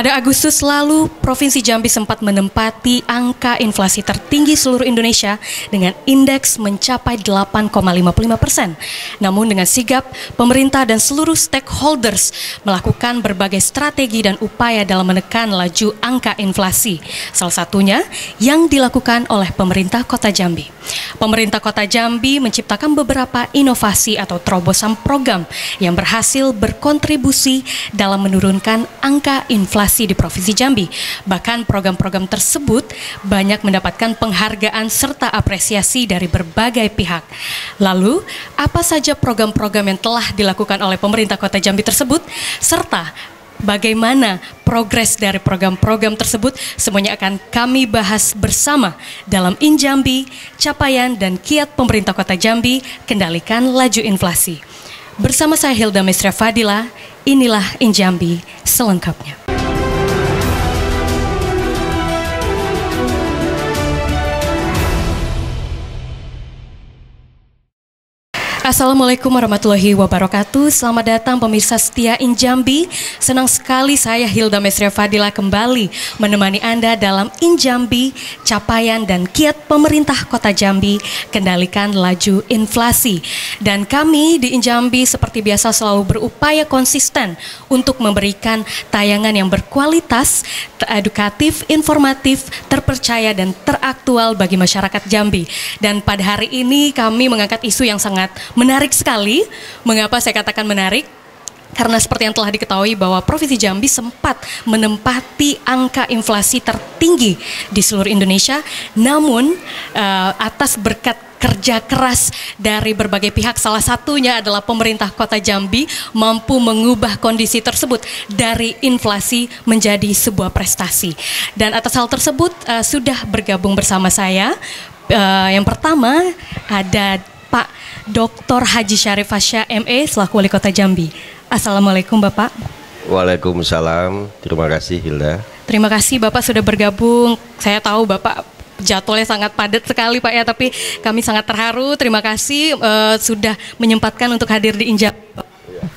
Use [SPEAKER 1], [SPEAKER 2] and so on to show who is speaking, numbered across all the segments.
[SPEAKER 1] Pada Agustus lalu, Provinsi Jambi sempat menempati angka inflasi tertinggi seluruh Indonesia dengan indeks mencapai 8,55 persen. Namun dengan sigap, pemerintah dan seluruh stakeholders melakukan berbagai strategi dan upaya dalam menekan laju angka inflasi. Salah satunya yang dilakukan oleh pemerintah Kota Jambi. Pemerintah Kota Jambi menciptakan beberapa inovasi atau terobosan program yang berhasil berkontribusi dalam menurunkan angka inflasi di Provinsi Jambi. Bahkan program-program tersebut banyak mendapatkan penghargaan serta apresiasi dari berbagai pihak. Lalu, apa saja program-program yang telah dilakukan oleh pemerintah Kota Jambi tersebut serta bagaimana progres dari program-program tersebut semuanya akan kami bahas bersama dalam Injambi, capaian dan kiat pemerintah Kota Jambi kendalikan laju inflasi. Bersama saya Hilda Mesra Fadila, inilah Injambi selengkapnya. Assalamualaikum warahmatullahi wabarakatuh. Selamat datang pemirsa setia Injambi Senang sekali saya Hilda Mesria Fadila kembali menemani Anda dalam Injambi Capaian dan kiat pemerintah kota Jambi Kendalikan laju inflasi. Dan kami di Injambi seperti biasa selalu berupaya konsisten Untuk memberikan tayangan yang berkualitas Edukatif, informatif, terpercaya dan teraktual bagi masyarakat Jambi. Dan pada hari ini kami mengangkat isu yang sangat menarik sekali. Mengapa saya katakan menarik? Karena seperti yang telah diketahui bahwa Provinsi Jambi sempat menempati angka inflasi tertinggi di seluruh Indonesia, namun uh, atas berkat kerja keras dari berbagai pihak, salah satunya adalah pemerintah Kota Jambi mampu mengubah kondisi tersebut dari inflasi menjadi sebuah prestasi. Dan atas hal tersebut uh, sudah bergabung bersama saya. Uh, yang pertama ada Pak Dr. Haji Syarif Fasya ME selaku Wali Kota Jambi. Assalamualaikum Bapak.
[SPEAKER 2] Waalaikumsalam. Terima kasih Hilda.
[SPEAKER 1] Terima kasih Bapak sudah bergabung. Saya tahu Bapak jadwalnya sangat padat sekali Pak ya, tapi kami sangat terharu. Terima kasih uh, sudah menyempatkan untuk hadir di Injab.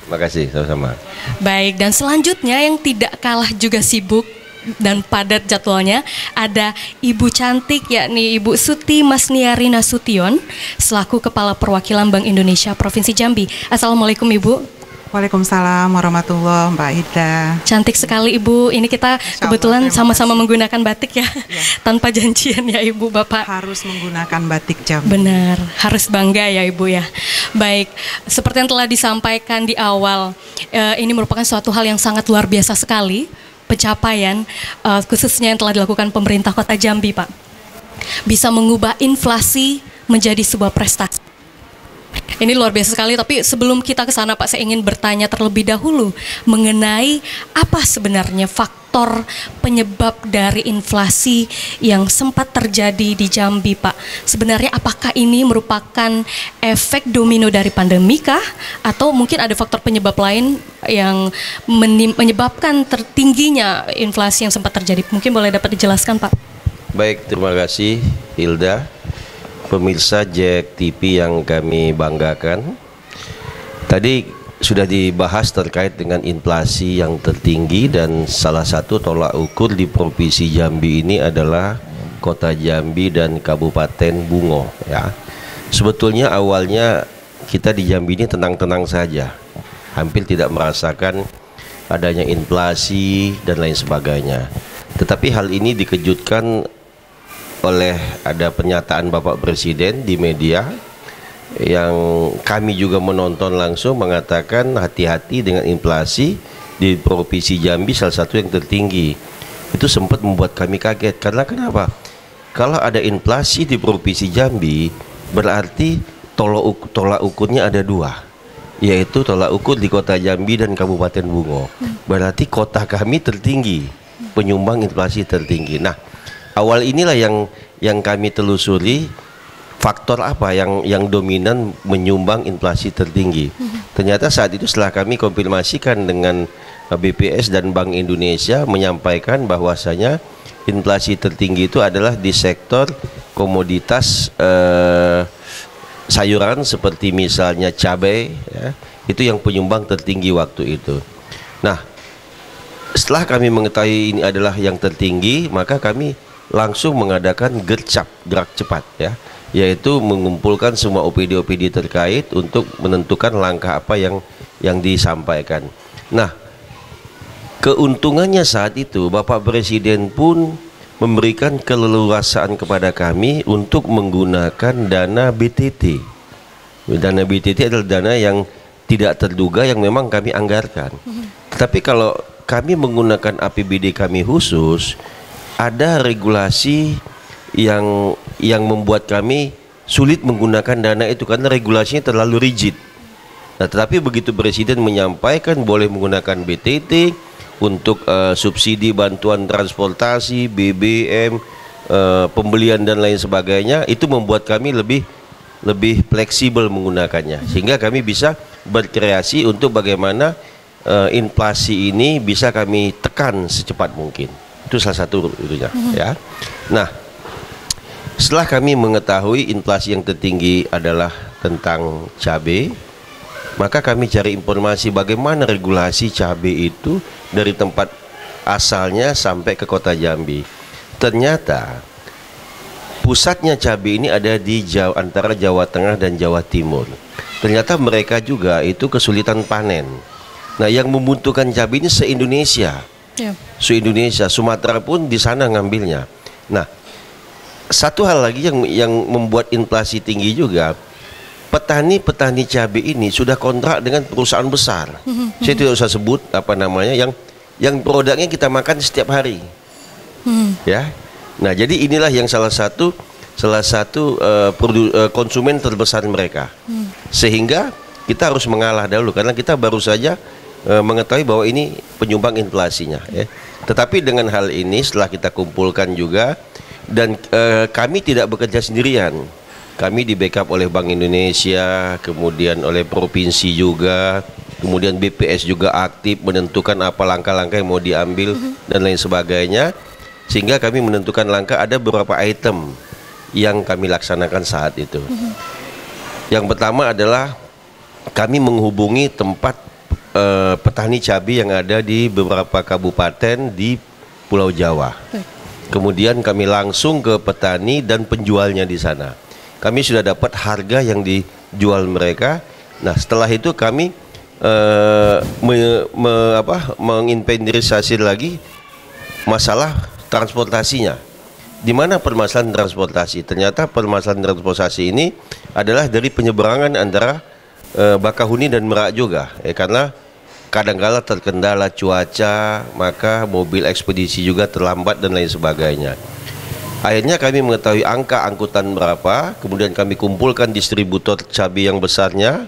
[SPEAKER 2] Terima kasih sama-sama.
[SPEAKER 1] Baik, dan selanjutnya yang tidak kalah juga sibuk dan padat jadwalnya ada Ibu cantik yakni Ibu Suti Masniari Nasution selaku Kepala Perwakilan Bank Indonesia Provinsi Jambi. Assalamualaikum Ibu.
[SPEAKER 3] Waalaikumsalam warahmatullahi Mbak Ida.
[SPEAKER 1] Cantik sekali Ibu. Ini kita kebetulan sama-sama menggunakan batik ya. ya. Tanpa janjian ya Ibu Bapak.
[SPEAKER 3] Harus menggunakan batik Jambi.
[SPEAKER 1] Benar, harus bangga ya Ibu ya. Baik, seperti yang telah disampaikan di awal, eh, ini merupakan suatu hal yang sangat luar biasa sekali pencapaian uh, khususnya yang telah dilakukan pemerintah Kota Jambi, Pak. Bisa mengubah inflasi menjadi sebuah prestasi. Ini luar biasa sekali, tapi sebelum kita ke sana Pak, saya ingin bertanya terlebih dahulu mengenai apa sebenarnya faktor penyebab dari inflasi yang sempat terjadi di Jambi, Pak? Sebenarnya apakah ini merupakan efek domino dari pandemi kah? Atau mungkin ada faktor penyebab lain yang menyebabkan tertingginya inflasi yang sempat terjadi? Mungkin boleh dapat dijelaskan, Pak?
[SPEAKER 2] Baik, terima kasih Hilda. Pemirsa Jack TV yang kami banggakan. Tadi sudah dibahas terkait dengan inflasi yang tertinggi dan salah satu tolak ukur di provinsi Jambi ini adalah kota Jambi dan Kabupaten Bungo ya. Sebetulnya awalnya kita di Jambi ini tenang-tenang saja. Hampir tidak merasakan adanya inflasi dan lain sebagainya. Tetapi hal ini dikejutkan oleh ada pernyataan Bapak Presiden di media yang kami juga menonton langsung mengatakan hati-hati dengan inflasi di provinsi Jambi salah satu yang tertinggi. Itu sempat membuat kami kaget. Karena kenapa? Kalau ada inflasi di provinsi Jambi berarti tolak, tolak ukurnya ada dua yaitu tolak ukur di kota Jambi dan Kabupaten Bungo. Berarti kota kami tertinggi penyumbang inflasi tertinggi. Nah awal inilah yang yang kami telusuri faktor apa yang yang dominan menyumbang inflasi tertinggi. Ternyata saat itu setelah kami konfirmasikan dengan eh, BPS dan Bank Indonesia menyampaikan bahwasanya inflasi tertinggi itu adalah di sektor komoditas eh, sayuran seperti misalnya cabai ya, itu yang penyumbang tertinggi waktu itu. Nah, setelah kami mengetahui ini adalah yang tertinggi, maka kami langsung mengadakan gercap gerak cepat ya, yaitu mengumpulkan semua OPD-OPD terkait untuk menentukan langkah apa yang yang disampaikan. Nah, keuntungannya saat itu Bapak Presiden pun memberikan keleluasaan kepada kami untuk menggunakan dana BTT. Dana BTT adalah dana yang tidak terduga yang memang kami anggarkan. Tetapi kalau kami menggunakan APBD kami khusus, ada regulasi yang yang membuat kami sulit menggunakan dana itu karena regulasinya terlalu rigid. Nah, tetapi begitu presiden menyampaikan boleh menggunakan BTT untuk uh, subsidi bantuan transportasi, BBM, uh, pembelian dan lain sebagainya, itu membuat kami lebih lebih fleksibel menggunakannya sehingga kami bisa berkreasi untuk bagaimana uh, inflasi ini bisa kami tekan secepat mungkin. Itu salah satu itunya ya. Nah, setelah kami mengetahui inflasi yang tertinggi adalah tentang cabai, maka kami cari informasi bagaimana regulasi cabai itu dari tempat asalnya sampai ke kota Jambi. Ternyata pusatnya cabai ini ada di Jawa, antara Jawa Tengah dan Jawa Timur. Ternyata mereka juga itu kesulitan panen. Nah, yang membutuhkan cabai ini se-Indonesia. Yeah. Se-Indonesia, Sumatera pun di sana ngambilnya. Nah, satu hal lagi yang yang membuat inflasi tinggi juga petani-petani cabai ini sudah kontrak dengan perusahaan besar. Mm-hmm. Saya tidak usah sebut apa namanya yang yang produknya kita makan setiap hari. Hmm. Ya. Nah, jadi inilah yang salah satu salah satu uh, produ, uh, konsumen terbesar mereka. Hmm. Sehingga kita harus mengalah dahulu karena kita baru saja uh, mengetahui bahwa ini penyumbang inflasinya ya. Tetapi dengan hal ini setelah kita kumpulkan juga dan uh, kami tidak bekerja sendirian kami di backup oleh Bank Indonesia, kemudian oleh provinsi juga, kemudian BPS juga aktif menentukan apa langkah-langkah yang mau diambil mm-hmm. dan lain sebagainya, sehingga kami menentukan langkah ada beberapa item yang kami laksanakan saat itu. Mm-hmm. Yang pertama adalah kami menghubungi tempat uh, petani cabai yang ada di beberapa kabupaten di Pulau Jawa. Kemudian kami langsung ke petani dan penjualnya di sana kami sudah dapat harga yang dijual mereka. Nah, setelah itu kami uh, me, me, apa, menginventarisasi lagi masalah transportasinya. Di mana permasalahan transportasi? Ternyata permasalahan transportasi ini adalah dari penyeberangan antara uh, Bakahuni dan Merak juga, ya, karena kadangkala terkendala cuaca, maka mobil ekspedisi juga terlambat dan lain sebagainya. Akhirnya kami mengetahui angka angkutan berapa, kemudian kami kumpulkan distributor cabai yang besarnya.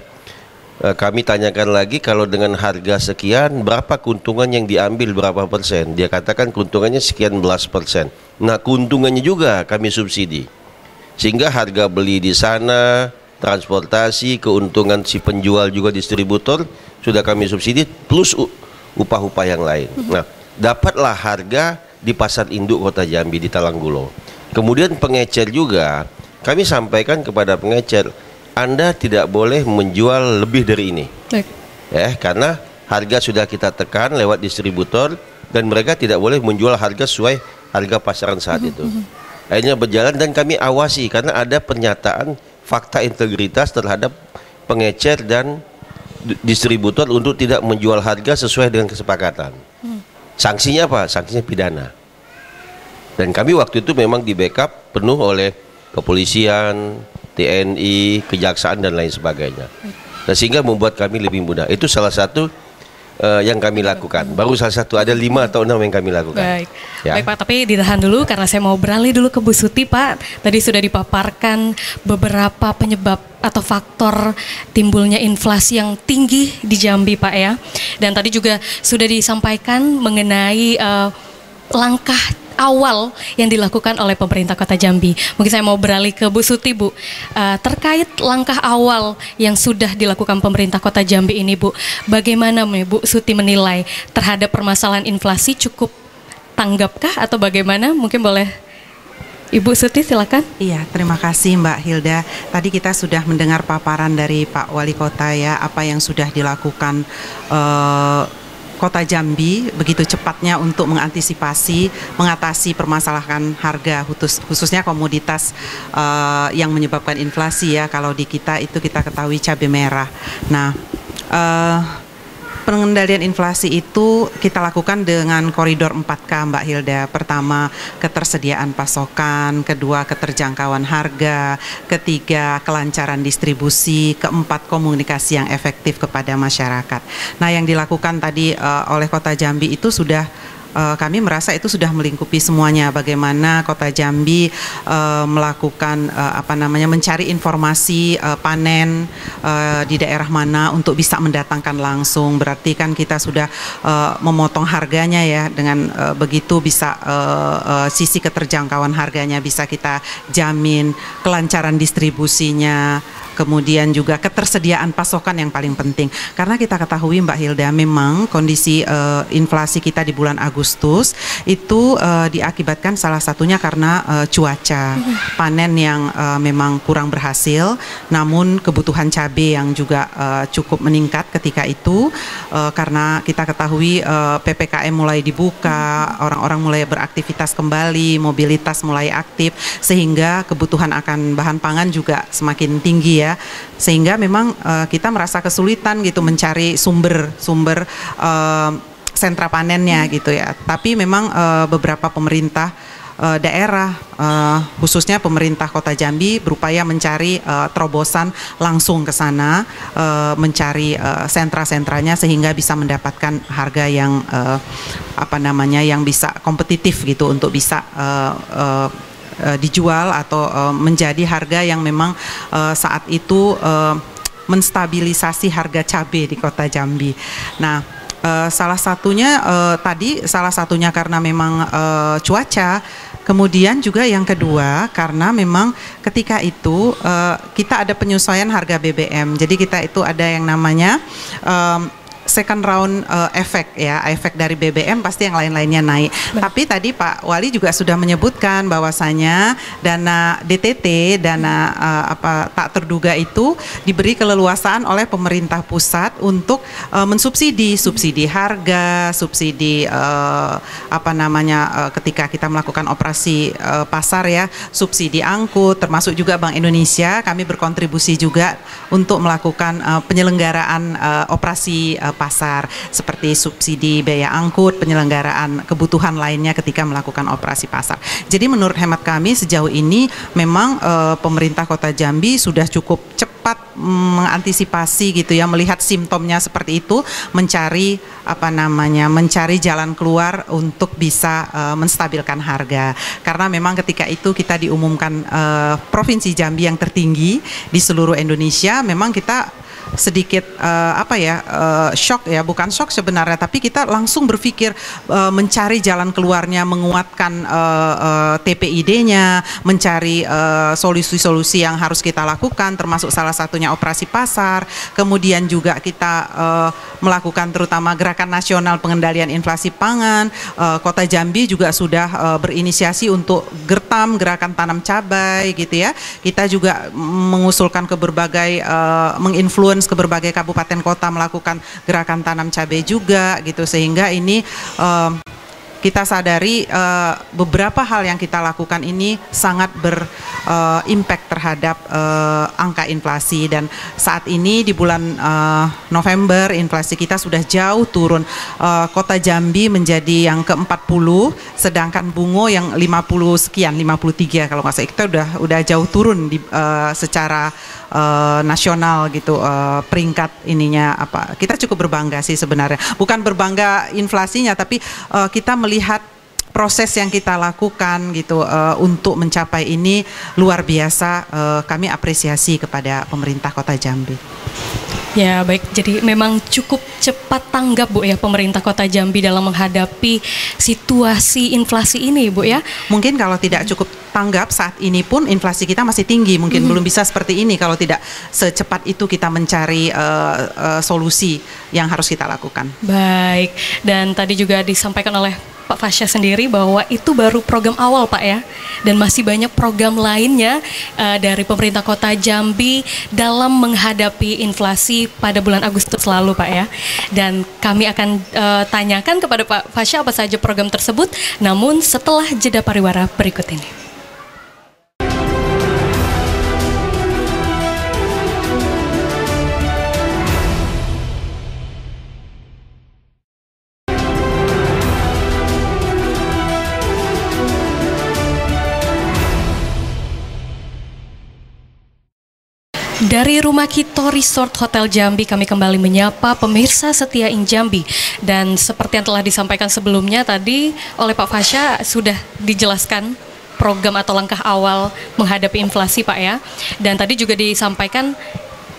[SPEAKER 2] Eh, kami tanyakan lagi kalau dengan harga sekian berapa keuntungan yang diambil berapa persen. Dia katakan keuntungannya sekian belas persen. Nah keuntungannya juga kami subsidi. Sehingga harga beli di sana, transportasi, keuntungan si penjual juga distributor sudah kami subsidi plus upah-upah yang lain. Nah dapatlah harga di pasar induk kota Jambi di Talanggulo. Kemudian pengecer juga kami sampaikan kepada pengecer Anda tidak boleh menjual lebih dari ini. Baik. Ya, karena harga sudah kita tekan lewat distributor dan mereka tidak boleh menjual harga sesuai harga pasaran saat mm -hmm. itu. Mhm. Akhirnya berjalan dan kami awasi karena ada pernyataan fakta integritas terhadap pengecer dan distributor untuk tidak menjual harga sesuai dengan kesepakatan. Hmm. Sanksinya apa? Sanksinya pidana. Dan kami waktu itu memang di backup penuh oleh kepolisian, TNI, kejaksaan dan lain sebagainya. Nah, sehingga membuat kami lebih mudah. Itu salah satu uh, yang kami lakukan. Baru salah satu ada lima atau enam yang kami lakukan.
[SPEAKER 1] Baik, ya. baik Pak. Tapi ditahan dulu karena saya mau beralih dulu ke Bu Suti Pak. Tadi sudah dipaparkan beberapa penyebab atau faktor timbulnya inflasi yang tinggi di Jambi Pak ya. Dan tadi juga sudah disampaikan mengenai uh, langkah awal yang dilakukan oleh pemerintah Kota Jambi. Mungkin saya mau beralih ke Bu Suti, Bu. Uh, terkait langkah awal yang sudah dilakukan pemerintah Kota Jambi ini, Bu, bagaimana Bu Suti menilai terhadap permasalahan inflasi cukup tanggapkah atau bagaimana? Mungkin boleh Ibu Suti silakan.
[SPEAKER 3] Iya, terima kasih Mbak Hilda. Tadi kita sudah mendengar paparan dari Pak Wali Kota ya, apa yang sudah dilakukan uh, Kota Jambi begitu cepatnya untuk mengantisipasi mengatasi permasalahan harga khusus, khususnya komoditas uh, yang menyebabkan inflasi ya kalau di kita itu kita ketahui cabai merah. Nah, uh, pengendalian inflasi itu kita lakukan dengan koridor 4K Mbak Hilda. Pertama, ketersediaan pasokan, kedua keterjangkauan harga, ketiga kelancaran distribusi, keempat komunikasi yang efektif kepada masyarakat. Nah, yang dilakukan tadi uh, oleh Kota Jambi itu sudah uh, kami merasa itu sudah melingkupi semuanya. Bagaimana Kota Jambi uh, melakukan uh, apa namanya mencari informasi uh, panen uh, di daerah mana untuk bisa mendatangkan langsung. Berarti kan kita sudah uh, memotong harganya ya. Dengan uh, begitu bisa uh, uh, sisi keterjangkauan harganya bisa kita jamin. Kelancaran distribusinya kemudian juga ketersediaan pasokan yang paling penting. Karena kita ketahui Mbak Hilda memang kondisi uh, inflasi kita di bulan Agustus itu uh, diakibatkan salah satunya karena uh, cuaca panen yang uh, memang kurang berhasil, namun kebutuhan cabai yang juga uh, cukup meningkat ketika itu uh, karena kita ketahui uh, PPKM mulai dibuka, orang-orang mulai beraktivitas kembali, mobilitas mulai aktif sehingga kebutuhan akan bahan pangan juga semakin tinggi ya ya. Sehingga memang uh, kita merasa kesulitan gitu mencari sumber-sumber uh, sentra panennya gitu ya. Tapi memang uh, beberapa pemerintah uh, daerah uh, khususnya pemerintah Kota Jambi berupaya mencari uh, terobosan langsung ke sana uh, mencari uh, sentra-sentranya sehingga bisa mendapatkan harga yang uh, apa namanya yang bisa kompetitif gitu untuk bisa uh, uh, uh, dijual atau uh, menjadi harga yang memang uh, saat itu uh, menstabilisasi harga cabai di kota Jambi. Nah, salah satunya uh, tadi salah satunya karena memang uh, cuaca Kemudian juga yang kedua karena memang ketika itu uh, kita ada penyesuaian harga BBM. Jadi kita itu ada yang namanya um, second round uh, efek ya, efek dari BBM pasti yang lain-lainnya naik. Baik. Tapi tadi Pak Wali juga sudah menyebutkan bahwasanya dana DTT, dana uh, apa tak terduga itu diberi keleluasaan oleh pemerintah pusat untuk uh, mensubsidi, subsidi harga, subsidi uh, apa namanya uh, ketika kita melakukan operasi uh, pasar ya, subsidi angkut, termasuk juga Bank Indonesia kami berkontribusi juga untuk melakukan uh, penyelenggaraan uh, operasi uh, pasar seperti subsidi biaya angkut, penyelenggaraan kebutuhan lainnya ketika melakukan operasi pasar. Jadi menurut hemat kami sejauh ini memang e, pemerintah Kota Jambi sudah cukup cepat mengantisipasi gitu ya melihat simptomnya seperti itu mencari apa namanya mencari jalan keluar untuk bisa e, menstabilkan harga karena memang ketika itu kita diumumkan e, provinsi Jambi yang tertinggi di seluruh Indonesia memang kita sedikit uh, apa ya uh, shock ya bukan shock sebenarnya tapi kita langsung berpikir uh, mencari jalan keluarnya menguatkan uh, uh, TPID-nya mencari solusi-solusi uh, yang harus kita lakukan termasuk salah satunya operasi pasar kemudian juga kita uh, melakukan terutama gerakan nasional pengendalian inflasi pangan uh, Kota Jambi juga sudah uh, berinisiasi untuk gertam gerakan tanam cabai gitu ya. Kita juga mengusulkan ke berbagai uh, menginfluence influence ke berbagai kabupaten kota melakukan gerakan tanam cabai juga gitu. Sehingga ini um, kita sadari uh, beberapa hal yang kita lakukan ini sangat berimpact uh, terhadap uh, angka inflasi. Dan saat ini di bulan uh, November inflasi kita sudah jauh turun. Uh, Kota Jambi menjadi yang ke-40 sedangkan Bungo yang 50 sekian 53 kalau nggak salah. Kita udah udah jauh turun di uh, secara uh, nasional gitu uh, peringkat ininya apa. Kita cukup berbangga sih sebenarnya. Bukan berbangga inflasinya tapi uh, kita melihat proses yang kita lakukan gitu uh, untuk mencapai ini luar biasa uh, kami apresiasi kepada pemerintah Kota Jambi.
[SPEAKER 1] Ya baik, jadi memang cukup cepat tanggap Bu ya pemerintah Kota Jambi dalam menghadapi situasi inflasi ini Bu ya.
[SPEAKER 3] Mungkin kalau tidak cukup tanggap saat ini pun inflasi kita masih tinggi, mungkin hmm. belum bisa seperti ini kalau tidak secepat itu kita mencari uh, uh, solusi yang harus kita lakukan.
[SPEAKER 1] Baik, dan tadi juga disampaikan oleh Pak Fasya sendiri bahwa itu baru program awal Pak ya dan masih banyak program lainnya uh, dari pemerintah Kota Jambi dalam menghadapi inflasi pada bulan Agustus lalu Pak ya. Dan kami akan uh, tanyakan kepada Pak Fasya apa saja program tersebut namun setelah jeda pariwara berikut ini. Dari Rumah Kito Resort Hotel Jambi kami kembali menyapa pemirsa setia In Jambi. Dan seperti yang telah disampaikan sebelumnya tadi oleh Pak Fasya sudah dijelaskan program atau langkah awal menghadapi inflasi Pak ya. Dan tadi juga disampaikan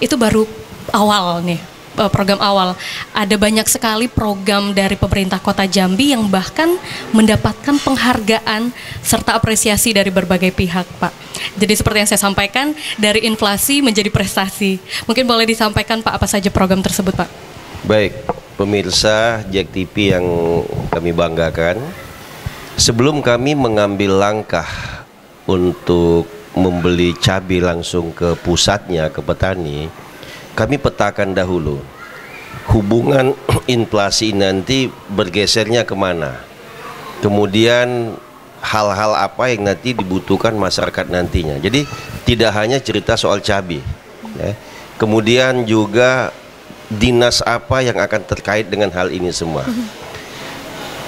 [SPEAKER 1] itu baru awal nih Eh, program awal. Ada banyak sekali program dari pemerintah Kota Jambi yang bahkan mendapatkan penghargaan serta apresiasi dari berbagai pihak, Pak. Jadi seperti yang saya sampaikan, dari inflasi menjadi prestasi. Mungkin boleh disampaikan Pak apa saja program tersebut, Pak?
[SPEAKER 2] Baik, pemirsa Jack TV yang kami banggakan, sebelum kami mengambil langkah untuk membeli cabai langsung ke pusatnya ke petani, kami petakan dahulu. Hubungan inflasi nanti bergesernya ke mana? Kemudian hal-hal apa yang nanti dibutuhkan masyarakat nantinya? Jadi tidak hanya cerita soal cabai ya. kemudian juga dinas apa yang akan terkait dengan hal ini semua?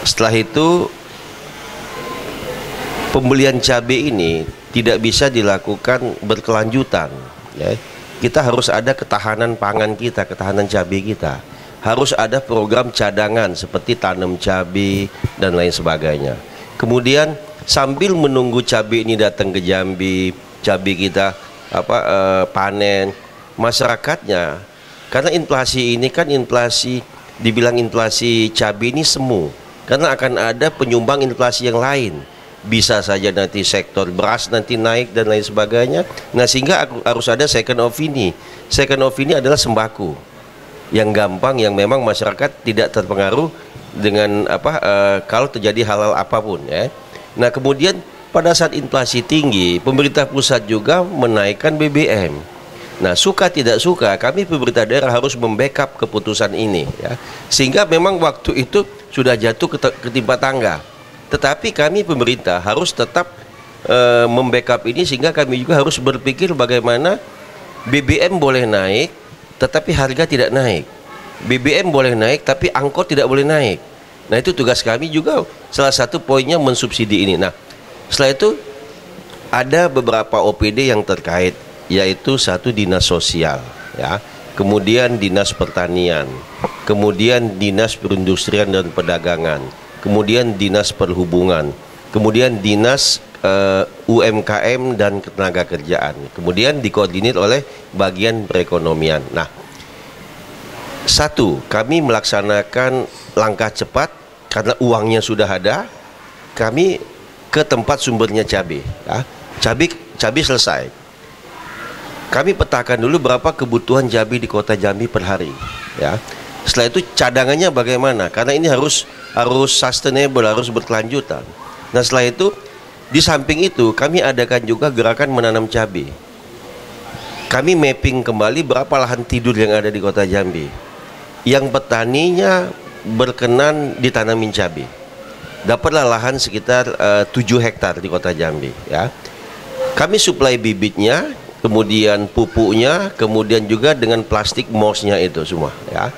[SPEAKER 2] Setelah itu pembelian cabai ini tidak bisa dilakukan berkelanjutan ya kita harus ada ketahanan pangan kita, ketahanan cabai kita. Harus ada program cadangan seperti tanam cabai dan lain sebagainya. Kemudian sambil menunggu cabai ini datang ke Jambi, cabai kita apa eh, panen, masyarakatnya karena inflasi ini kan inflasi dibilang inflasi cabai ini semu karena akan ada penyumbang inflasi yang lain bisa saja nanti sektor beras nanti naik dan lain sebagainya. Nah sehingga harus ada second opini. Second opini adalah sembako yang gampang yang memang masyarakat tidak terpengaruh dengan apa uh, kalau terjadi halal apa pun ya. Nah kemudian pada saat inflasi tinggi pemerintah pusat juga menaikkan BBM. Nah suka tidak suka kami pemerintah daerah harus membackup keputusan ini ya sehingga memang waktu itu sudah jatuh ke ketimpa tangga tetapi kami pemerintah harus tetap uh, membackup ini sehingga kami juga harus berpikir bagaimana BBM boleh naik tetapi harga tidak naik. BBM boleh naik tapi angkot tidak boleh naik. Nah, itu tugas kami juga salah satu poinnya mensubsidi ini. Nah, setelah itu ada beberapa OPD yang terkait yaitu satu dinas sosial ya kemudian dinas pertanian kemudian dinas perindustrian dan perdagangan kemudian dinas perhubungan, kemudian dinas uh, eh, UMKM dan ketenaga kerjaan, kemudian dikoordinir oleh bagian perekonomian. Nah, satu, kami melaksanakan langkah cepat karena uangnya sudah ada, kami ke tempat sumbernya cabai. Ya. Cabai, cabai selesai. Kami petakan dulu berapa kebutuhan cabai di kota Jambi per hari. Ya setelah itu cadangannya bagaimana? Karena ini harus harus sustainable, harus berkelanjutan. Nah setelah itu di samping itu kami adakan juga gerakan menanam cabai. Kami mapping kembali berapa lahan tidur yang ada di kota Jambi. Yang petaninya berkenan ditanamin cabai. Dapatlah lahan sekitar uh, eh, 7 hektar di kota Jambi ya. Kami suplai bibitnya, kemudian pupuknya, kemudian juga dengan plastik mossnya itu semua ya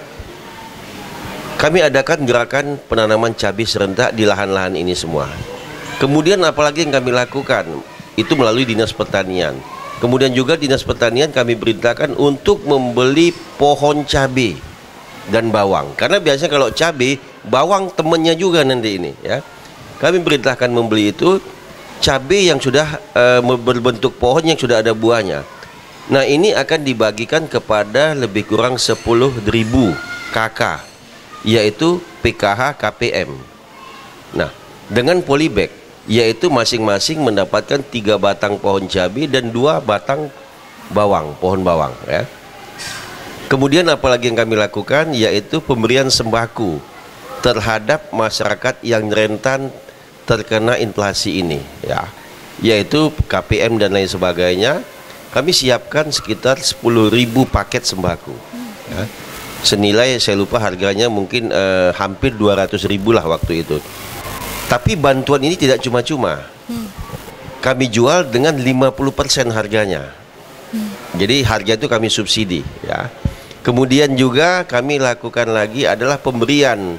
[SPEAKER 2] kami adakan gerakan penanaman cabai serentak di lahan-lahan ini semua. Kemudian apalagi yang kami lakukan? Itu melalui Dinas Pertanian. Kemudian juga Dinas Pertanian kami beritakan untuk membeli pohon cabai dan bawang. Karena biasanya kalau cabai, bawang temannya juga nanti ini ya. Kami perintahkan membeli itu cabai yang sudah uh, berbentuk pohon yang sudah ada buahnya. Nah, ini akan dibagikan kepada lebih kurang 10.000 kakak yaitu PKH KPM. Nah, dengan polybag yaitu masing-masing mendapatkan tiga batang pohon cabai dan dua batang bawang, pohon bawang ya. Kemudian apalagi yang kami lakukan yaitu pemberian sembako terhadap masyarakat yang rentan terkena inflasi ini ya yaitu KPM dan lain sebagainya kami siapkan sekitar 10.000 paket sembako ya. Senilai saya lupa harganya mungkin eh, hampir 200.000 lah waktu itu. Tapi bantuan ini tidak cuma-cuma. Kami jual dengan 50% harganya. Jadi harga itu kami subsidi ya. Kemudian juga kami lakukan lagi adalah pemberian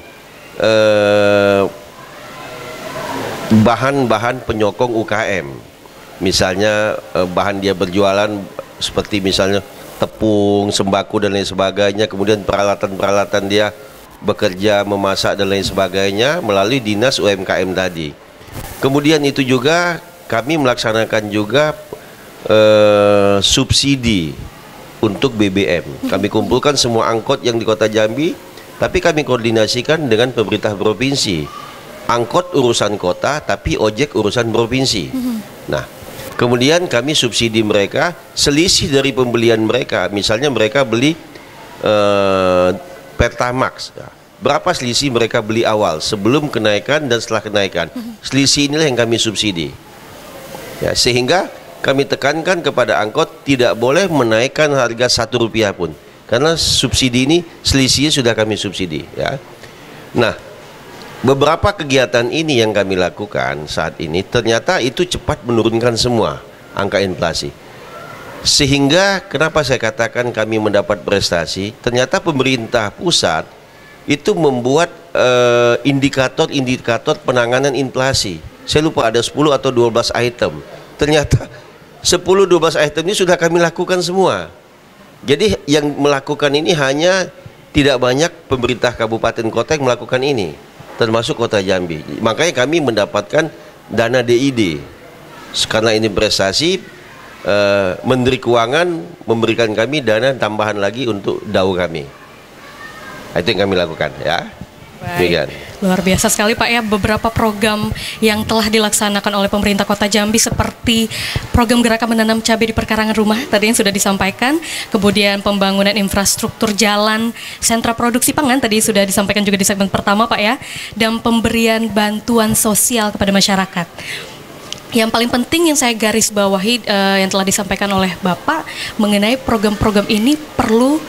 [SPEAKER 2] eh, bahan-bahan penyokong UKM. Misalnya eh, bahan dia berjualan seperti misalnya tepung, sembako dan lain sebagainya, kemudian peralatan-peralatan dia bekerja, memasak dan lain sebagainya melalui dinas UMKM tadi. Kemudian itu juga kami melaksanakan juga eh, subsidi untuk BBM. Kami kumpulkan semua angkot yang di Kota Jambi, tapi kami koordinasikan dengan pemerintah provinsi angkot urusan kota tapi ojek urusan provinsi. Nah, kemudian kami subsidi mereka selisih dari pembelian mereka. Misalnya mereka beli eh, Pertamax. Berapa selisih mereka beli awal sebelum kenaikan dan setelah kenaikan? Selisih inilah yang kami subsidi. Ya, sehingga kami tekankan kepada angkot tidak boleh menaikkan harga satu rupiah pun karena subsidi ini selisihnya sudah kami subsidi ya. Nah, beberapa kegiatan ini yang kami lakukan saat ini ternyata itu cepat menurunkan semua angka inflasi. Sehingga kenapa saya katakan kami mendapat prestasi, ternyata pemerintah pusat itu membuat eh, indikator-indikator penanganan inflasi. Saya lupa ada 10 atau 12 item. Ternyata 10 12 item ini sudah kami lakukan semua. Jadi yang melakukan ini hanya tidak banyak pemerintah kabupaten kota yang melakukan ini termasuk kota Jambi. Makanya kami mendapatkan dana DID. Karena ini prestasi, eh, Menteri Keuangan memberikan kami dana tambahan lagi untuk DAU kami. Itu yang kami lakukan ya.
[SPEAKER 1] Baik. Luar biasa sekali Pak ya. Beberapa program yang telah dilaksanakan oleh pemerintah Kota Jambi seperti program gerakan menanam cabai di perkarangan rumah tadi yang sudah disampaikan, kemudian pembangunan infrastruktur jalan, sentra produksi pangan tadi sudah disampaikan juga di segmen pertama Pak ya, dan pemberian bantuan sosial kepada masyarakat. Yang paling penting yang saya garis bawahi uh, yang telah disampaikan oleh Bapak mengenai program-program ini perlu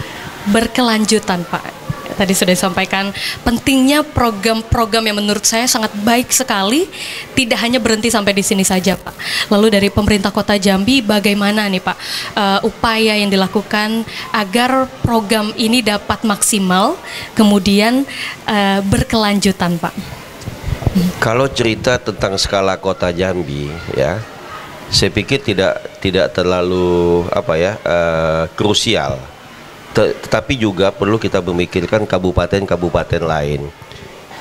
[SPEAKER 1] berkelanjutan Pak tadi sudah disampaikan pentingnya program-program yang menurut saya sangat baik sekali tidak hanya berhenti sampai di sini saja Pak. Lalu dari pemerintah Kota Jambi bagaimana nih Pak uh, upaya yang dilakukan agar program ini dapat maksimal kemudian uh, berkelanjutan Pak.
[SPEAKER 2] Kalau cerita tentang skala Kota Jambi ya saya pikir tidak tidak terlalu apa ya uh, krusial tetapi juga perlu kita memikirkan kabupaten-kabupaten lain.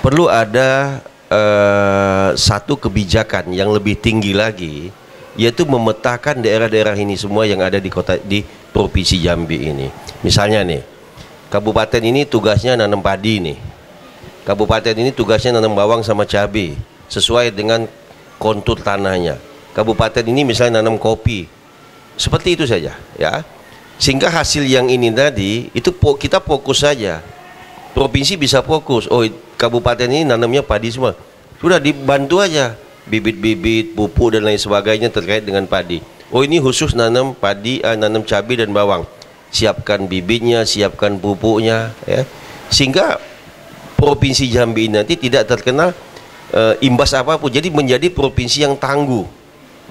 [SPEAKER 2] Perlu ada uh, satu kebijakan yang lebih tinggi lagi, yaitu memetakan daerah-daerah ini semua yang ada di kota di provinsi Jambi ini. Misalnya nih, kabupaten ini tugasnya nanam padi nih. Kabupaten ini tugasnya nanam bawang sama cabai sesuai dengan kontur tanahnya. Kabupaten ini misalnya nanam kopi. Seperti itu saja, ya sehingga hasil yang ini tadi itu kita fokus saja. Provinsi bisa fokus. Oh kabupaten ini nanamnya padi semua. Sudah dibantu aja. Bibit-bibit pupuk dan lain sebagainya terkait dengan padi. Oh ini khusus nanam padi uh, nanam cabai dan bawang. Siapkan bibitnya siapkan pupuknya ya. Sehingga provinsi Jambi nanti tidak terkena uh, imbas apa pun. Jadi menjadi provinsi yang tangguh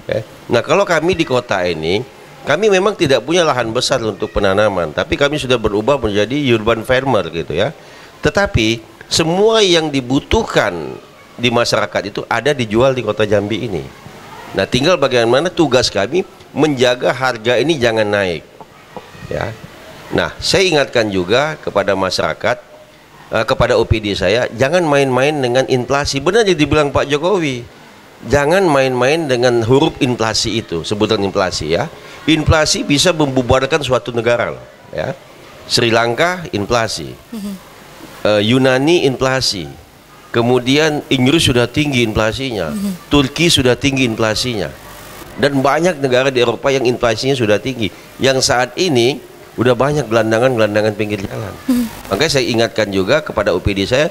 [SPEAKER 2] ya. nah kalau kami di kota ini kami memang tidak punya lahan besar untuk penanaman, tapi kami sudah berubah menjadi urban farmer gitu ya. Tetapi semua yang dibutuhkan di masyarakat itu ada dijual di kota Jambi ini. Nah, tinggal bagaimana tugas kami menjaga harga ini jangan naik. Ya. Nah, saya ingatkan juga kepada masyarakat uh, kepada OPD saya, jangan main-main dengan inflasi. Benar yang dibilang Pak Jokowi. Jangan main-main dengan huruf inflasi itu, sebutan inflasi ya inflasi bisa membubarkan suatu negara ya. Sri Lanka inflasi. Uh, Yunani inflasi. Kemudian Inggris sudah tinggi inflasinya. Turki sudah tinggi inflasinya. Dan banyak negara di Eropa yang inflasinya sudah tinggi. Yang saat ini udah banyak gelandangan-gelandangan pinggir jalan. Makanya saya ingatkan juga kepada OPD saya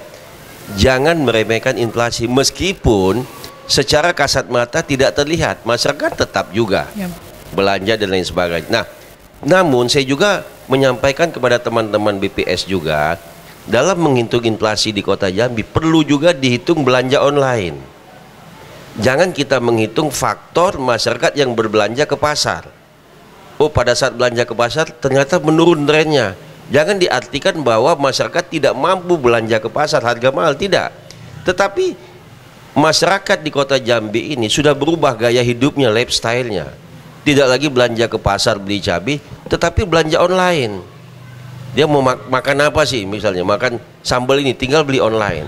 [SPEAKER 2] jangan meremehkan inflasi. Meskipun secara kasat mata tidak terlihat masyarakat tetap juga.
[SPEAKER 1] Ya.
[SPEAKER 2] Belanja dan lain sebagainya. Nah, namun saya juga menyampaikan kepada teman-teman BPS juga dalam menghitung inflasi di Kota Jambi perlu juga dihitung belanja online. Jangan kita menghitung faktor masyarakat yang berbelanja ke pasar. Oh, pada saat belanja ke pasar ternyata menurun trennya. Jangan diartikan bahwa masyarakat tidak mampu belanja ke pasar harga mahal tidak. Tetapi masyarakat di Kota Jambi ini sudah berubah gaya hidupnya, lifestyle-nya. Tidak lagi belanja ke pasar beli cabai, tetapi belanja online. Dia mau mak- makan apa sih misalnya? Makan sambal ini tinggal beli online.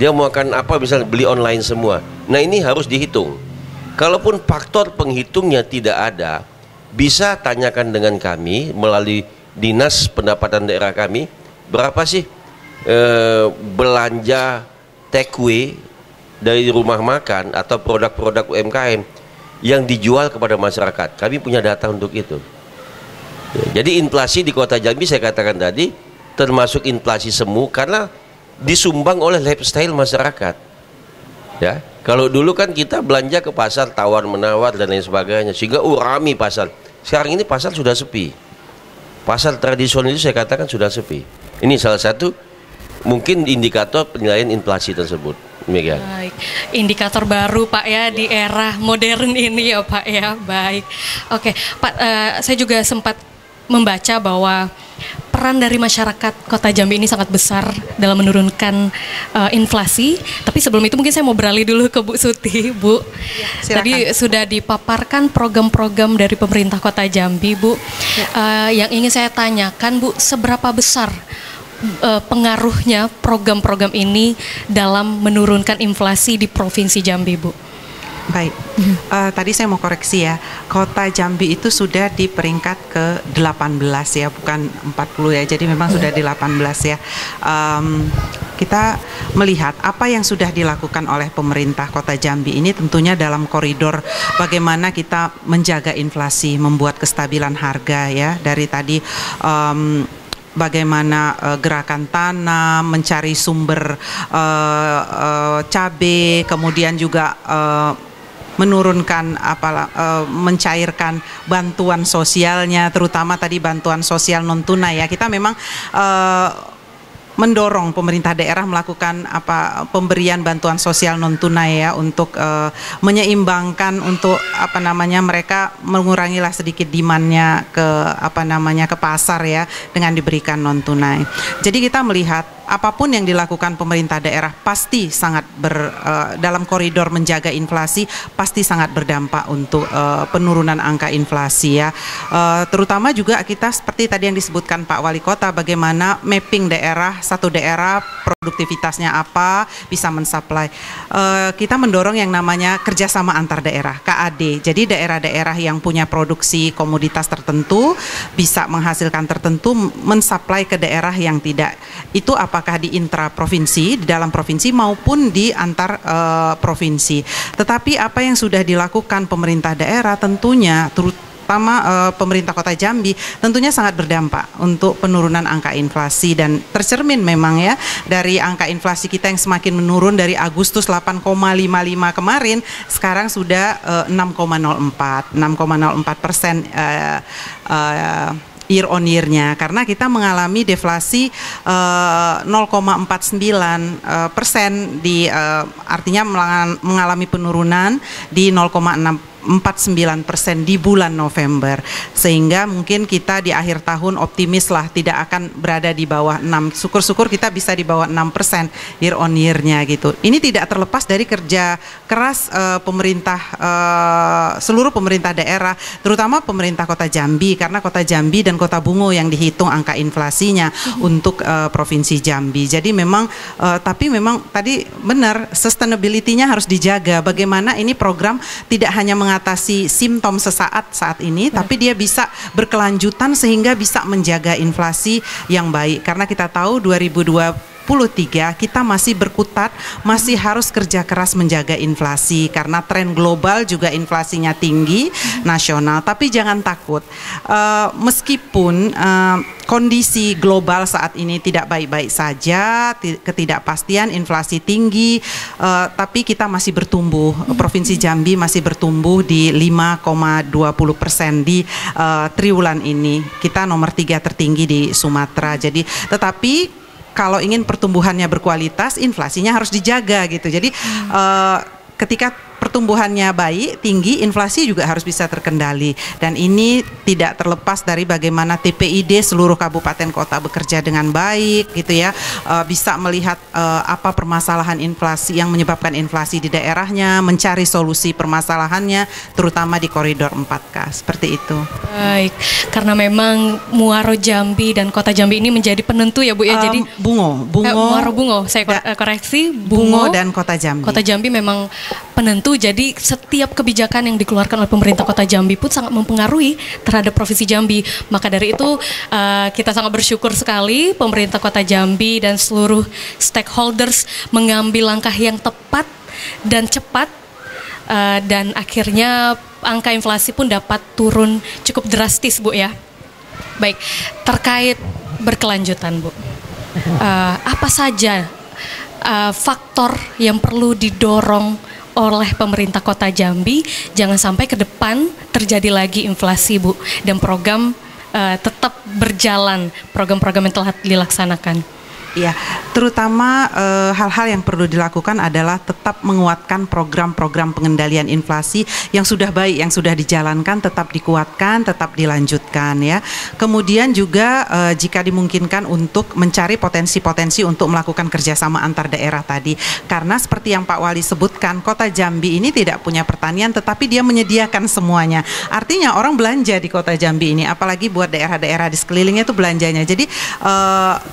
[SPEAKER 2] Dia mau makan apa misalnya beli online semua. Nah, ini harus dihitung. Kalaupun faktor penghitungnya tidak ada, bisa tanyakan dengan kami melalui Dinas Pendapatan Daerah kami, berapa sih eh, belanja take away dari rumah makan atau produk-produk UMKM yang dijual kepada masyarakat. Kami punya data untuk itu. Ya, jadi inflasi di Kota Jambi saya katakan tadi termasuk inflasi semu karena disumbang oleh lifestyle masyarakat. Ya, kalau dulu kan kita belanja ke pasar tawar menawar dan lain sebagainya sehingga urami pasar. Sekarang ini pasar sudah sepi. Pasar tradisional itu saya katakan sudah sepi. Ini salah satu mungkin indikator penilaian inflasi tersebut. Demikian.
[SPEAKER 1] Baik, indikator baru Pak ya di era modern ini ya Pak ya. Baik, oke Pak, eh, saya juga sempat membaca bahwa peran dari masyarakat Kota Jambi ini sangat besar dalam menurunkan eh, inflasi. Tapi sebelum itu mungkin saya mau beralih dulu ke Bu Suti, Bu.
[SPEAKER 3] silakan.
[SPEAKER 1] Tadi sudah dipaparkan program-program dari pemerintah Kota Jambi, Bu. Eh, yang ingin saya tanyakan, Bu, seberapa besar eh, pengaruhnya program-program ini dalam menurunkan inflasi di Provinsi Jambi, Bu?
[SPEAKER 3] Baik, Eh, tadi saya mau koreksi ya, Kota Jambi itu sudah di peringkat ke 18 ya, bukan 40 ya. Jadi memang sudah di 18 ya. Em, kita melihat apa yang sudah dilakukan oleh pemerintah Kota Jambi ini tentunya dalam koridor bagaimana kita menjaga inflasi, membuat kestabilan harga ya. Dari tadi em, bagaimana eh, gerakan tanam, mencari sumber eh, eh, cabai, kemudian juga eh, menurunkan apalah eh, mencairkan bantuan sosialnya terutama tadi bantuan sosial non tunai ya. Kita memang eh, mendorong pemerintah daerah melakukan apa pemberian bantuan sosial non tunai ya untuk eh, menyeimbangkan untuk apa namanya mereka mengurangilah sedikit demandnya ke apa namanya ke pasar ya dengan diberikan non tunai. Jadi kita melihat apa pun yang dilakukan pemerintah daerah pasti sangat ber eh, dalam koridor menjaga inflasi pasti sangat berdampak untuk eh, penurunan angka inflasi ya. Eh, terutama juga kita seperti tadi yang disebutkan Pak Wali Kota bagaimana mapping daerah satu daerah produktivitasnya apa bisa mensuplai. Eh, kita mendorong yang namanya kerjasama antar daerah KAD. Jadi daerah-daerah yang punya produksi komoditas tertentu bisa menghasilkan tertentu mensuplai ke daerah yang tidak. Itu apakah di intra provinsi di dalam provinsi maupun di antar eh, provinsi. Tetapi apa yang sudah dilakukan pemerintah daerah tentunya terutama eh, pemerintah Kota Jambi tentunya sangat berdampak untuk penurunan angka inflasi dan tercermin memang ya dari angka inflasi kita yang semakin menurun dari Agustus 8,55 kemarin sekarang sudah eh, 6,04 6,04 persen eh, eh, year on year-nya karena kita mengalami deflasi eh, 0,49 eh, persen di eh, artinya mengalami penurunan di 0,6 49 persen di bulan November. Sehingga mungkin kita di akhir tahun optimis lah tidak akan berada di bawah 6 syukur-syukur kita bisa di bawah 6 persen year on year-nya gitu. Ini tidak terlepas dari kerja keras eh, pemerintah eh, seluruh pemerintah daerah terutama pemerintah kota Jambi. Karena kota Jambi dan kota Bungo yang dihitung angka inflasinya untuk eh, provinsi Jambi. Jadi memang eh, tapi memang tadi benar sustainability-nya harus dijaga. Bagaimana ini program tidak hanya mengatasi simptom sesaat saat ini tapi dia bisa berkelanjutan sehingga bisa menjaga inflasi yang baik. Karena kita tahu 2002 kita masih berkutat, masih harus kerja keras menjaga inflasi karena tren global juga inflasinya tinggi nasional. Tapi jangan takut, uh, meskipun uh, kondisi global saat ini tidak baik-baik saja, ketidakpastian inflasi tinggi, uh, tapi kita masih bertumbuh. Provinsi Jambi masih bertumbuh di 5,20 persen di uh, triwulan ini. Kita nomor tiga tertinggi di Sumatera. Jadi, tetapi kalau ingin pertumbuhannya berkualitas, inflasinya harus dijaga gitu. Jadi hmm. uh, ketika pertumbuhannya baik, tinggi, inflasi juga harus bisa terkendali. Dan ini tidak terlepas dari bagaimana TPID seluruh kabupaten kota bekerja dengan baik gitu ya. Uh, bisa melihat uh, apa permasalahan inflasi yang menyebabkan inflasi di daerahnya, mencari solusi permasalahannya terutama di koridor 4K. Seperti itu.
[SPEAKER 1] Baik. Karena memang Muaro Jambi dan Kota Jambi ini menjadi penentu ya Bu ya. Um, Jadi
[SPEAKER 3] Bungo, Bungo. Eh,
[SPEAKER 1] Muaro Bungo, saya ya. koreksi
[SPEAKER 3] Bungo, Bungo dan Kota Jambi.
[SPEAKER 1] Kota Jambi memang penentu jadi setiap kebijakan yang dikeluarkan oleh pemerintah Kota Jambi pun sangat mempengaruhi terhadap Provinsi Jambi. Maka dari itu uh, kita sangat bersyukur sekali pemerintah Kota Jambi dan seluruh stakeholders mengambil langkah yang tepat dan cepat uh, dan akhirnya angka inflasi pun dapat turun cukup drastis, Bu ya. Baik, terkait berkelanjutan, Bu. Uh, apa saja uh, faktor yang perlu didorong oleh pemerintah Kota Jambi. Jangan sampai ke depan terjadi lagi inflasi Bu. Dan program uh, tetap berjalan. Program-program yang telah dilaksanakan.
[SPEAKER 3] Ya, terutama eh, hal-hal e, yang perlu dilakukan adalah tetap menguatkan program-program pengendalian inflasi yang sudah baik, yang sudah dijalankan, tetap dikuatkan, tetap dilanjutkan ya. Kemudian juga e, jika dimungkinkan untuk mencari potensi-potensi untuk melakukan kerjasama antar daerah tadi, karena seperti yang Pak Wali sebutkan, Kota Jambi ini tidak punya pertanian, tetapi dia menyediakan semuanya. Artinya orang belanja di Kota Jambi ini, apalagi buat daerah-daerah di sekelilingnya itu belanjanya. Jadi e,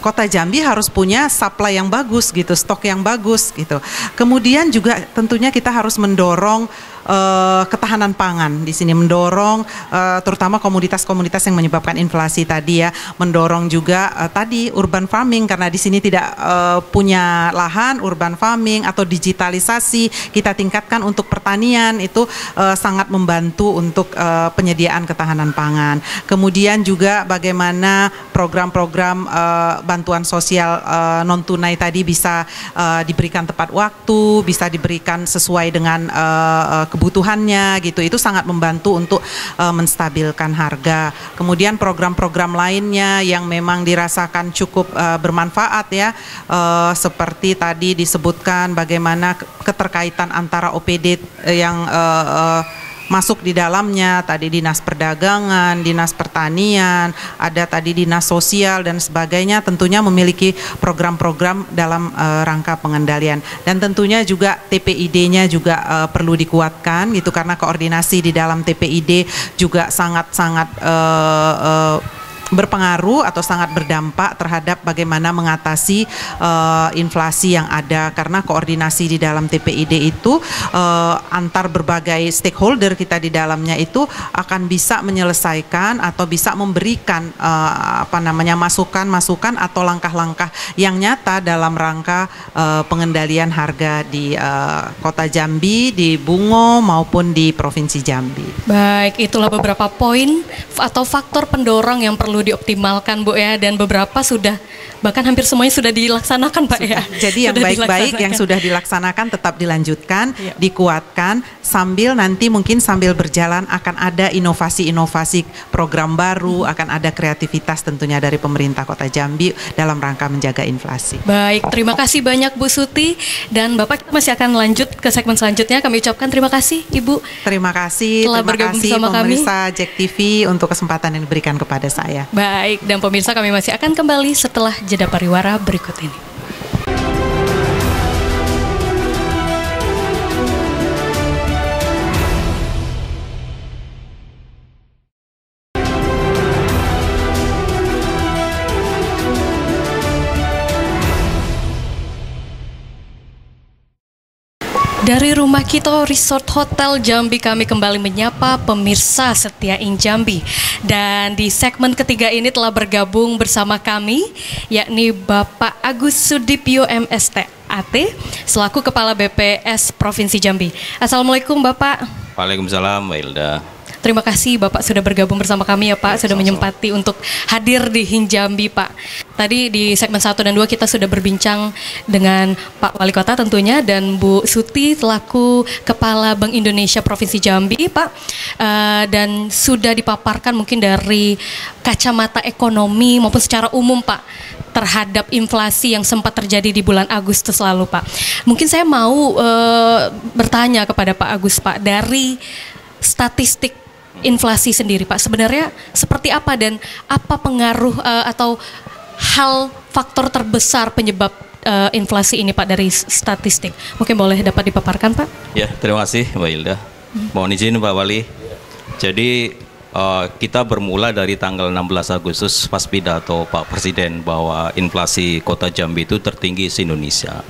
[SPEAKER 3] Kota Jambi harus punya supply yang bagus gitu, stok yang bagus gitu. Kemudian juga tentunya kita harus mendorong uh, ketahanan pangan di sini mendorong uh, terutama komoditas-komoditas yang menyebabkan inflasi tadi ya mendorong juga uh, tadi urban farming karena di sini tidak uh, punya lahan urban farming atau digitalisasi kita tingkatkan untuk pertanian itu uh, sangat membantu untuk uh, penyediaan ketahanan pangan. Kemudian juga bagaimana program-program uh, bantuan sosial uh, non tunai tadi bisa uh, diberikan tepat waktu bisa diberikan sesuai dengan uh, kebutuhannya gitu itu sangat membantu untuk uh, menstabilkan harga. Kemudian program-program lainnya yang memang dirasakan cukup uh, bermanfaat ya uh, seperti tadi disebutkan bagaimana keterkaitan antara OPD yang uh, uh, masuk di dalamnya. Tadi dinas perdagangan, dinas pertanian, ada tadi dinas sosial dan sebagainya tentunya memiliki program-program dalam uh, rangka pengendalian. Dan tentunya juga TPID-nya juga uh, perlu dikuatkan gitu karena koordinasi di dalam TPID juga sangat-sangat uh, uh, berpengaruh atau sangat berdampak terhadap bagaimana mengatasi uh, inflasi yang ada karena koordinasi di dalam TPID itu uh, antar berbagai stakeholder kita di dalamnya itu akan bisa menyelesaikan atau bisa memberikan uh, apa namanya masukan-masukan atau langkah-langkah yang nyata dalam rangka uh, pengendalian harga di uh, Kota Jambi, di Bungo maupun di Provinsi Jambi.
[SPEAKER 1] Baik, itulah beberapa poin atau faktor pendorong yang perlu perlu dioptimalkan Bu ya dan beberapa sudah bahkan hampir semuanya sudah dilaksanakan Pak
[SPEAKER 3] sudah.
[SPEAKER 1] ya.
[SPEAKER 3] Jadi yang baik-baik yang sudah dilaksanakan tetap dilanjutkan, ya. dikuatkan sambil nanti mungkin sambil berjalan akan ada inovasi-inovasi program baru, hmm. akan ada kreativitas tentunya dari pemerintah Kota Jambi dalam rangka menjaga inflasi.
[SPEAKER 1] Baik, terima kasih banyak Bu Suti dan Bapak kita masih akan lanjut ke segmen selanjutnya. Kami ucapkan terima kasih Ibu.
[SPEAKER 3] Terima kasih telah terima bergabung kasih bersama pemirsa kami. Jack TV untuk kesempatan yang diberikan kepada saya.
[SPEAKER 1] Baik, dan pemirsa kami masih akan kembali setelah jeda pariwara berikut ini. Dari rumah kita Resort Hotel Jambi kami kembali menyapa pemirsa setia In Jambi dan di segmen ketiga ini telah bergabung bersama kami yakni Bapak Agus Sudipyo MST AT selaku Kepala BPS Provinsi Jambi. Assalamualaikum Bapak.
[SPEAKER 4] Waalaikumsalam Mbak.
[SPEAKER 1] Terima kasih Bapak sudah bergabung bersama kami ya Pak, ya, sudah menyempati untuk hadir di Hinjambi Pak. Tadi di segmen 1 dan 2 kita sudah berbincang dengan Pak Wali Kota tentunya dan Bu Suti selaku Kepala Bank Indonesia Provinsi Jambi Pak. Uh, dan sudah dipaparkan mungkin dari kacamata ekonomi maupun secara umum Pak terhadap inflasi yang sempat terjadi di bulan Agustus lalu Pak. Mungkin saya mau uh, bertanya kepada Pak Agus Pak dari statistik inflasi sendiri Pak. Sebenarnya seperti apa dan apa pengaruh uh, atau hal faktor terbesar penyebab uh, inflasi ini Pak dari statistik? Mungkin boleh dapat dipaparkan Pak?
[SPEAKER 4] Ya, terima kasih Mbak Hilda. Hmm. Mohon izin Pak Wali. Jadi uh, kita bermula dari tanggal 16 Agustus pas pidato Pak Presiden bahwa inflasi kota Jambi itu tertinggi di Indonesia.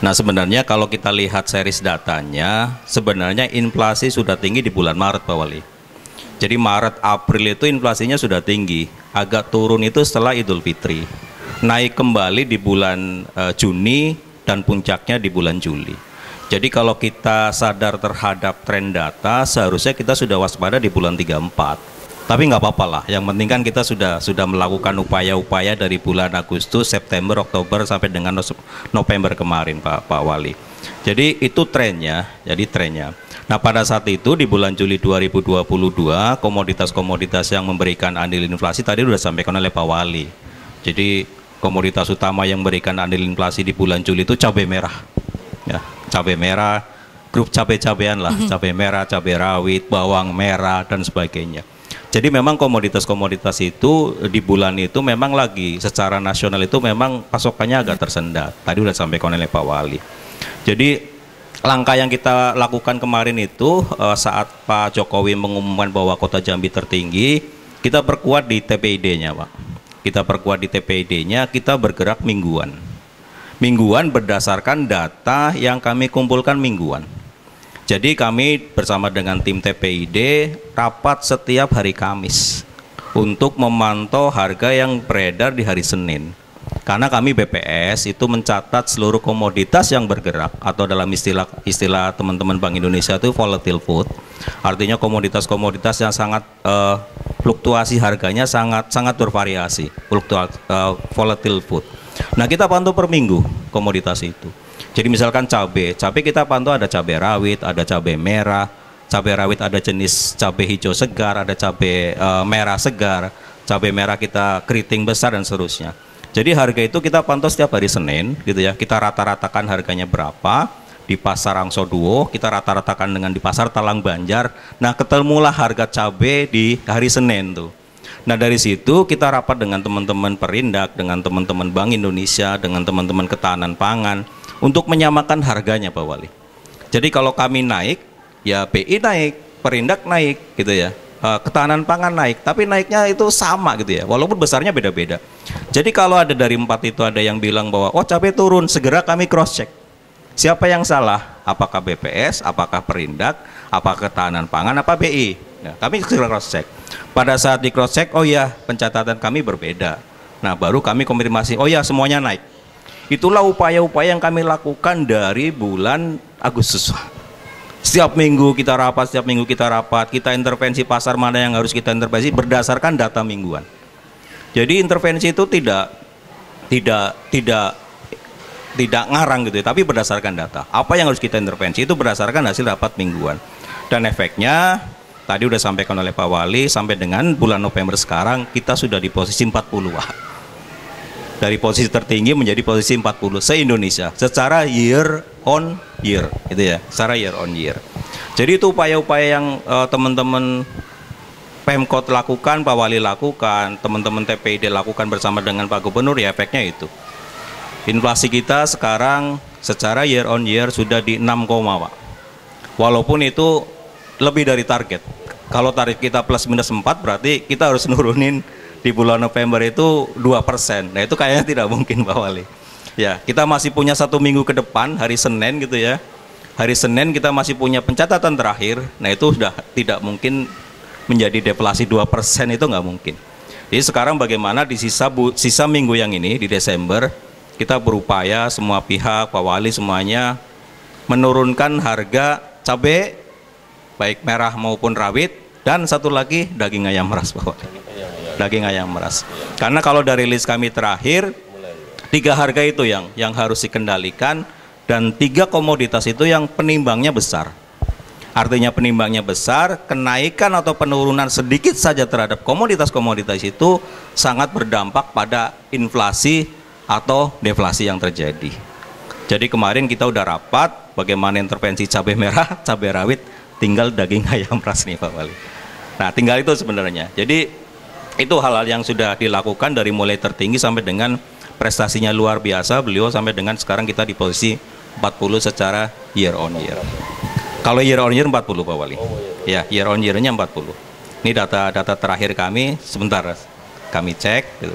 [SPEAKER 4] Nah sebenarnya kalau kita lihat series datanya, sebenarnya inflasi sudah tinggi di bulan Maret Pak Wali. Jadi Maret April itu inflasinya sudah tinggi, agak turun itu setelah Idul Fitri. Naik kembali di bulan uh, Juni dan puncaknya di bulan Juli. Jadi kalau kita sadar terhadap tren data, seharusnya kita sudah waspada di bulan 34. Tapi nggak apa-apa lah. Yang penting kan kita sudah sudah melakukan upaya-upaya dari bulan Agustus, September, Oktober sampai dengan November kemarin, Pak Pak Wali. Jadi itu trennya. Jadi trennya. Nah pada saat itu di bulan Juli 2022 komoditas-komoditas yang memberikan andil inflasi tadi sudah sampaikan oleh Pak Wali. Jadi komoditas utama yang memberikan andil inflasi di bulan Juli itu cabai merah. Ya, cabai merah, grup cabai-cabean lah, mhm. cabai merah, cabai rawit, bawang merah dan sebagainya. Jadi memang komoditas-komoditas itu di bulan itu memang lagi secara nasional itu memang pasokannya agak tersendat. Tadi sudah sampaikan oleh Pak Wali. Jadi langkah yang kita lakukan kemarin itu uh, saat Pak Jokowi mengumumkan bahwa kota Jambi tertinggi, kita perkuat di TPID-nya, Pak. Kita perkuat di TPID-nya, kita bergerak mingguan. Mingguan berdasarkan data yang kami kumpulkan mingguan. Jadi kami bersama dengan tim TPID rapat setiap hari Kamis untuk memantau harga yang beredar di hari Senin. Karena kami BPS itu mencatat seluruh komoditas yang bergerak atau dalam istilah istilah teman-teman Bank Indonesia itu volatile food. Artinya komoditas-komoditas yang sangat uh, fluktuasi harganya sangat sangat bervariasi, fluktuasi uh, volatile food. Nah, kita pantau per minggu komoditas itu. Jadi misalkan cabai, cabai kita pantau ada cabai rawit, ada cabai merah, cabai rawit ada jenis cabai hijau segar, ada cabai uh, merah segar, cabai merah kita keriting besar dan seterusnya. Jadi harga itu kita pantau setiap hari Senin gitu ya. Kita rata-ratakan harganya berapa di pasar Angso Duo, kita rata-ratakan dengan di pasar Talang Banjar. Nah, ketemulah harga cabai di hari Senin tuh. Nah, dari situ kita rapat dengan teman-teman Perindak, dengan teman-teman Bank Indonesia, dengan teman-teman ketahanan pangan untuk menyamakan harganya Pak Wali. Jadi kalau kami naik, ya PI naik, Perindak naik gitu ya. Eh, ketahanan pangan naik, tapi naiknya itu sama gitu ya, walaupun besarnya beda-beda. Jadi kalau ada dari empat itu ada yang bilang bahwa oh cabai turun, segera kami cross check. Siapa yang salah? Apakah BPS, apakah Perindak, apakah ketahanan pangan, apa BI? Ya, kami segera cross check. Pada saat di cross check, oh ya pencatatan kami berbeda. Nah baru kami konfirmasi, oh ya semuanya naik. Itulah upaya-upaya yang kami lakukan dari bulan Agustus. Setiap minggu kita rapat, setiap minggu kita rapat, kita intervensi pasar mana yang harus kita intervensi berdasarkan data mingguan. Jadi intervensi itu tidak tidak tidak tidak ngarang gitu ya, tapi berdasarkan data. Apa yang harus kita intervensi itu berdasarkan hasil rapat mingguan. Dan efeknya tadi sudah sampaikan oleh Pak Wali sampai dengan bulan November sekarang kita sudah di posisi 40 wah. Dari posisi tertinggi menjadi posisi 40 se-Indonesia secara year on year gitu ya secara year on year jadi itu upaya-upaya yang uh, teman-teman Pemkot lakukan, Pak Wali lakukan, teman-teman TPID lakukan bersama dengan Pak Gubernur ya efeknya itu. Inflasi kita sekarang secara year on year sudah di 6, Pak. Walaupun itu lebih dari target. Kalau target kita plus minus 4 berarti kita harus nurunin di bulan November itu 2%. Nah itu kayaknya tidak mungkin Pak Wali. Ya, kita masih punya satu minggu ke depan hari Senin gitu ya. hari Senin kita masih punya pencatatan terakhir, nah itu sudah tidak mungkin menjadi deflasi 2% itu nggak mungkin. Jadi sekarang bagaimana di sisa bu, sisa minggu yang ini di Desember kita berupaya semua pihak, Pak Wali semuanya menurunkan harga cabai baik merah maupun rawit dan satu lagi daging ayam meras Pak Wali. Daging ayam meras. Karena kalau dari list kami terakhir tiga harga itu yang yang harus dikendalikan dan tiga komoditas itu yang penimbangnya besar. Artinya penimbangnya besar, kenaikan atau penurunan sedikit saja terhadap komoditas-komoditas itu sangat berdampak pada inflasi atau deflasi yang terjadi. Jadi kemarin kita udah rapat bagaimana intervensi cabai merah, cabai rawit, tinggal daging ayam ras nih Pak Wali. Nah tinggal itu sebenarnya. Jadi itu hal-hal yang sudah dilakukan dari mulai tertinggi sampai dengan prestasinya luar biasa beliau sampai dengan sekarang kita di posisi 40 secara year on year. Kalau year on year 40 Pak Wali. Ya, year on year-nya 40. Ini data-data terakhir kami sebentar kami cek gitu.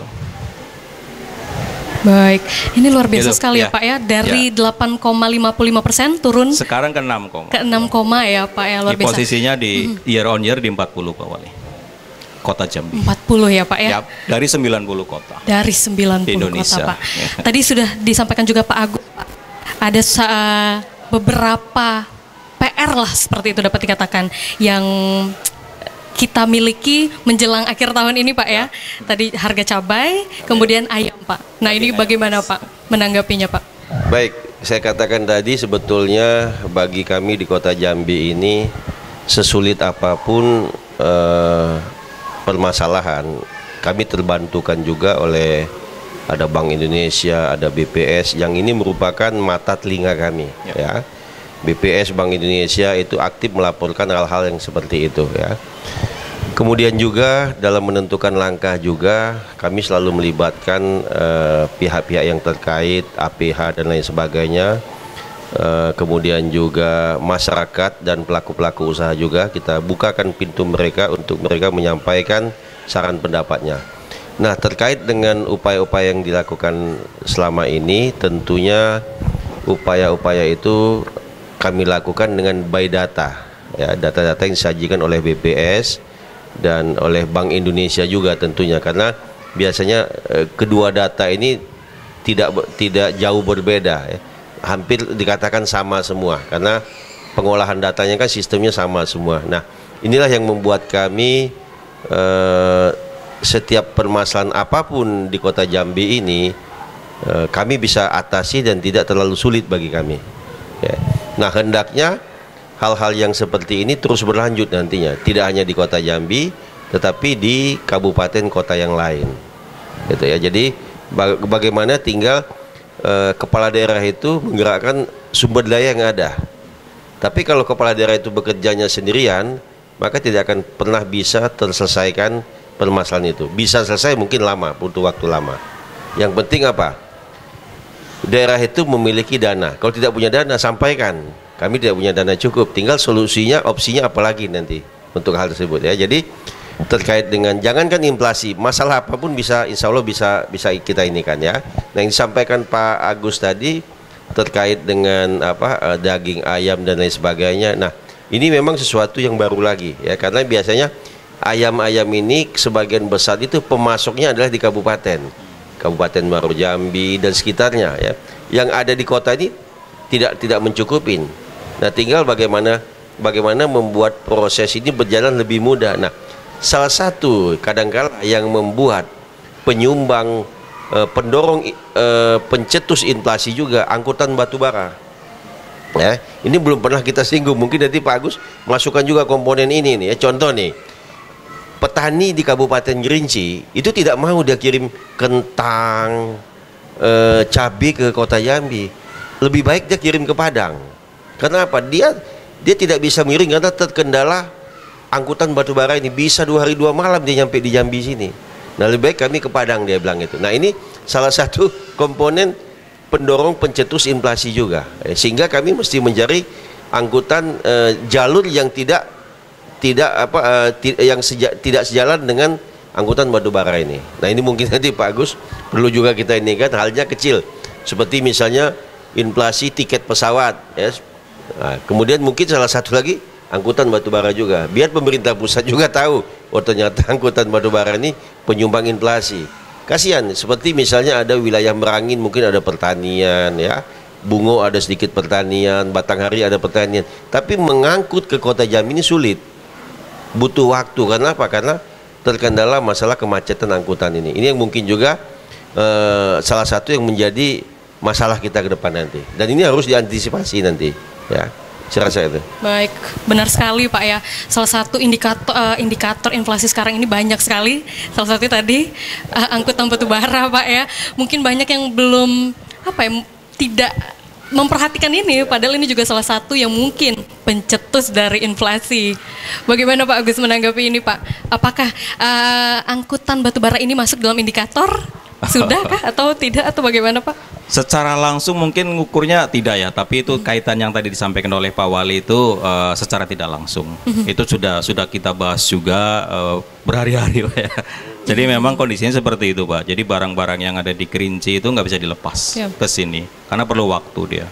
[SPEAKER 1] Baik, ini luar biasa
[SPEAKER 4] Gitu,
[SPEAKER 1] sekali ya,
[SPEAKER 4] ya.
[SPEAKER 1] Pak ya. Dari 8,55 persen turun
[SPEAKER 4] Sekarang ke 6 koma.
[SPEAKER 1] ke 6, koma ya Pak ya luar
[SPEAKER 4] Di
[SPEAKER 1] biasa.
[SPEAKER 4] posisinya di year on year di 40 Pak Wali. Kota Jambi.
[SPEAKER 1] 40 ya Pak ya.
[SPEAKER 4] Ya, dari 90 kota.
[SPEAKER 1] Dari 90
[SPEAKER 4] Di Indonesia.
[SPEAKER 1] kota Pak.
[SPEAKER 4] Ya.
[SPEAKER 1] Tadi sudah disampaikan juga Pak Agus Pak. Ada beberapa PR lah seperti itu dapat dikatakan yang kita miliki menjelang akhir tahun ini Pak ya. Tadi harga cabai, kemudian ayam Pak. Nah ini bagaimana Pak menanggapinya Pak?
[SPEAKER 2] Baik, saya katakan tadi sebetulnya bagi kami di kota Jambi ini sesulit apa pun eh, permasalahan, kami terbantukan juga oleh ada Bank Indonesia, ada BPS yang ini merupakan mata telinga kami ya. BPS Bank Indonesia itu aktif melaporkan hal-hal yang seperti itu ya. Kemudian juga dalam menentukan langkah juga kami selalu melibatkan eh, pihak-pihak yang terkait APH dan lain sebagainya. Eh, kemudian juga masyarakat dan pelaku-pelaku usaha juga kita bukakan pintu mereka untuk mereka menyampaikan saran pendapatnya. Nah, terkait dengan upaya-upaya yang dilakukan selama ini tentunya upaya-upaya itu kami lakukan dengan by data ya data-data yang disajikan oleh BPS dan oleh Bank Indonesia juga tentunya karena biasanya eh, kedua data ini tidak tidak jauh berbeda ya. Hampir dikatakan sama semua. Karena pengolahan datanya kan sistemnya sama semua. Nah inilah yang membuat kami eh, setiap permasalahan apa pun di kota Jambi ini eh, kami bisa atasi dan tidak terlalu sulit bagi kami. Ya. nah hendaknya hal-hal yang seperti ini terus berlanjut nantinya. Tidak hanya di kota Jambi tetapi di kabupaten kota yang lain. Gitu ya. Jadi ba- bagaimana tinggal eh, kepala daerah itu menggerakkan sumber daya yang ada tapi kalau kepala daerah itu bekerjanya sendirian maka tidak akan pernah bisa terselesaikan permasalahan itu bisa selesai mungkin lama butuh waktu lama yang penting apa daerah itu memiliki dana. Kalau tidak punya dana, sampaikan. Kami tidak punya dana cukup. Tinggal solusinya, opsinya apa lagi nanti untuk hal tersebut ya. Jadi terkait dengan jangankan inflasi, masalah apa pun bisa, insya Allah bisa bisa kita ini kan ya. Nah yang disampaikan Pak Agus tadi terkait dengan apa eh, daging ayam dan lain sebagainya. Nah ini memang sesuatu yang baru lagi ya karena biasanya ayam-ayam ini sebagian besar itu pemasoknya adalah di kabupaten. Kabupaten Muaro Jambi dan sekitarnya ya. Yang ada di kota ini tidak tidak mencukupin. Nah, tinggal bagaimana bagaimana membuat proses ini berjalan lebih mudah. Nah, salah satu kadangkala yang membuat penyumbang eh, pendorong eh, pencetus inflasi juga angkutan batu bara. Ya, ini belum pernah kita singgung. Mungkin nanti Pak Agus masukkan juga komponen ini nih. Ya. Contoh nih, petani di Kabupaten Gerinci itu tidak mau dia kirim kentang, eh, cabai ke kota Jambi. Lebih baik dia kirim ke Padang. Kenapa? Dia dia tidak bisa miring karena terkendala angkutan batu bara ini bisa dua hari dua malam dia nyampe di Jambi sini. Nah lebih baik kami ke Padang dia bilang itu. Nah ini salah satu komponen pendorong pencetus inflasi juga. Eh, sehingga kami mesti mencari angkutan eh, jalur yang tidak tidak apa eh, yang seja, tidak sejalan dengan angkutan batu bara ini. Nah ini mungkin nanti Pak Agus perlu juga kita ini kan halnya kecil seperti misalnya inflasi tiket pesawat ya Nah, kemudian mungkin salah satu lagi angkutan batubara juga. Biar pemerintah pusat juga tahu, oh ternyata angkutan batubara ini penyumbang inflasi. Kasihan, seperti misalnya ada wilayah Merangin mungkin ada pertanian ya, Bungo ada sedikit pertanian, Batanghari ada pertanian. Tapi mengangkut ke kota Jambi ini sulit. Butuh waktu. Karena apa? Karena terkendala masalah kemacetan angkutan ini. Ini yang mungkin juga eh, salah satu yang menjadi masalah kita ke depan nanti. Dan ini harus diantisipasi nanti. Ya, saya itu.
[SPEAKER 1] Baik, benar sekali Pak ya. Salah satu indikator eh, indikator inflasi sekarang ini banyak sekali. Salah satu tadi eh, angkutan batu bara Pak ya. Mungkin banyak yang belum apa ya tidak memperhatikan ini padahal ini juga salah satu yang mungkin pencetus dari inflasi. Bagaimana Pak Agus menanggapi ini Pak? Apakah eh, angkutan batu bara ini masuk dalam indikator? Sudah kah atau tidak atau bagaimana Pak?
[SPEAKER 4] Secara langsung mungkin ngukurnya tidak ya, tapi itu kaitan yang tadi disampaikan oleh Pak Wali itu eh, secara tidak langsung. itu sudah sudah kita bahas juga eh, berhari-hari Pak ya. Jadi memang kondisinya seperti itu Pak. Jadi barang-barang yang ada di Kerinci itu nggak bisa dilepas
[SPEAKER 1] Siap.
[SPEAKER 4] ke sini karena perlu waktu dia.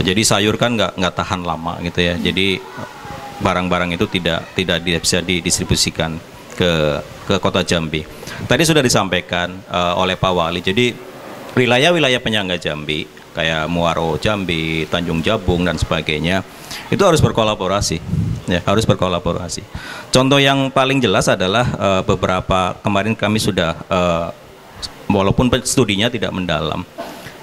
[SPEAKER 4] Jadi sayur kan nggak nggak tahan lama gitu ya. Jadi barang-barang itu tidak tidak di- bisa didistribusikan ke ke kota Jambi. Tadi sudah disampaikan eh, oleh Pak Wali. Jadi wilayah-wilayah penyangga Jambi kayak Muaro Jambi, Tanjung Jabung dan sebagainya itu harus berkolaborasi. Ya, harus berkolaborasi. Contoh yang paling jelas adalah eh, beberapa kemarin kami sudah eh, walaupun studinya tidak mendalam.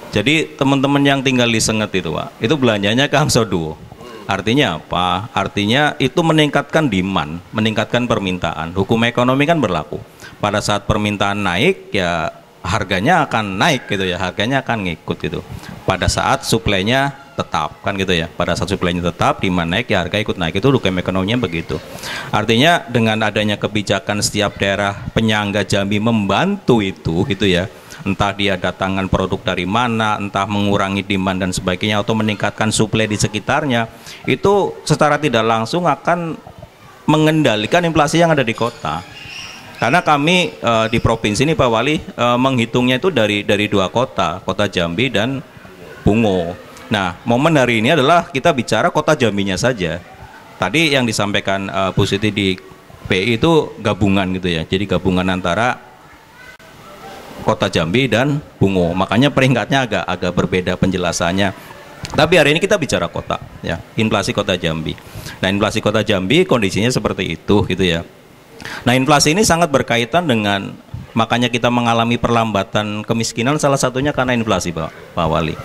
[SPEAKER 4] Jadi teman-teman yang tinggal di Senget itu, Pak, itu belanjanya ke Hangso Duo. Artinya apa? Artinya itu meningkatkan demand, meningkatkan permintaan. Hukum ekonomi kan berlaku. Pada saat permintaan naik, ya harganya akan naik gitu ya, harganya akan ngikut itu. Pada saat suplainya tetap kan gitu ya. Pada saat suplainya tetap, demand naik ya harga ikut naik itu hukum ekonominya begitu. Artinya dengan adanya kebijakan setiap daerah penyangga Jambi membantu itu gitu ya entah dia datangkan produk dari mana, entah mengurangi demand dan sebagainya atau meningkatkan suplai di sekitarnya, itu secara tidak langsung akan mengendalikan inflasi yang ada di kota. Karena kami eh, di provinsi ini Pak Wali eh, menghitungnya itu dari dari dua kota, kota Jambi dan Bungo. Nah, momen hari ini adalah kita bicara kota Jambinya saja. Tadi yang disampaikan eh, Bu Siti di PI itu gabungan gitu ya. Jadi gabungan antara Kota Jambi dan Bungo. Makanya peringkatnya agak agak berbeda penjelasannya. Tapi hari ini kita bicara kota, ya, inflasi kota Jambi. Nah, inflasi kota Jambi kondisinya seperti itu, gitu ya. Nah, inflasi ini sangat berkaitan dengan makanya kita mengalami perlambatan kemiskinan salah satunya karena inflasi, Pak, Pak Wali.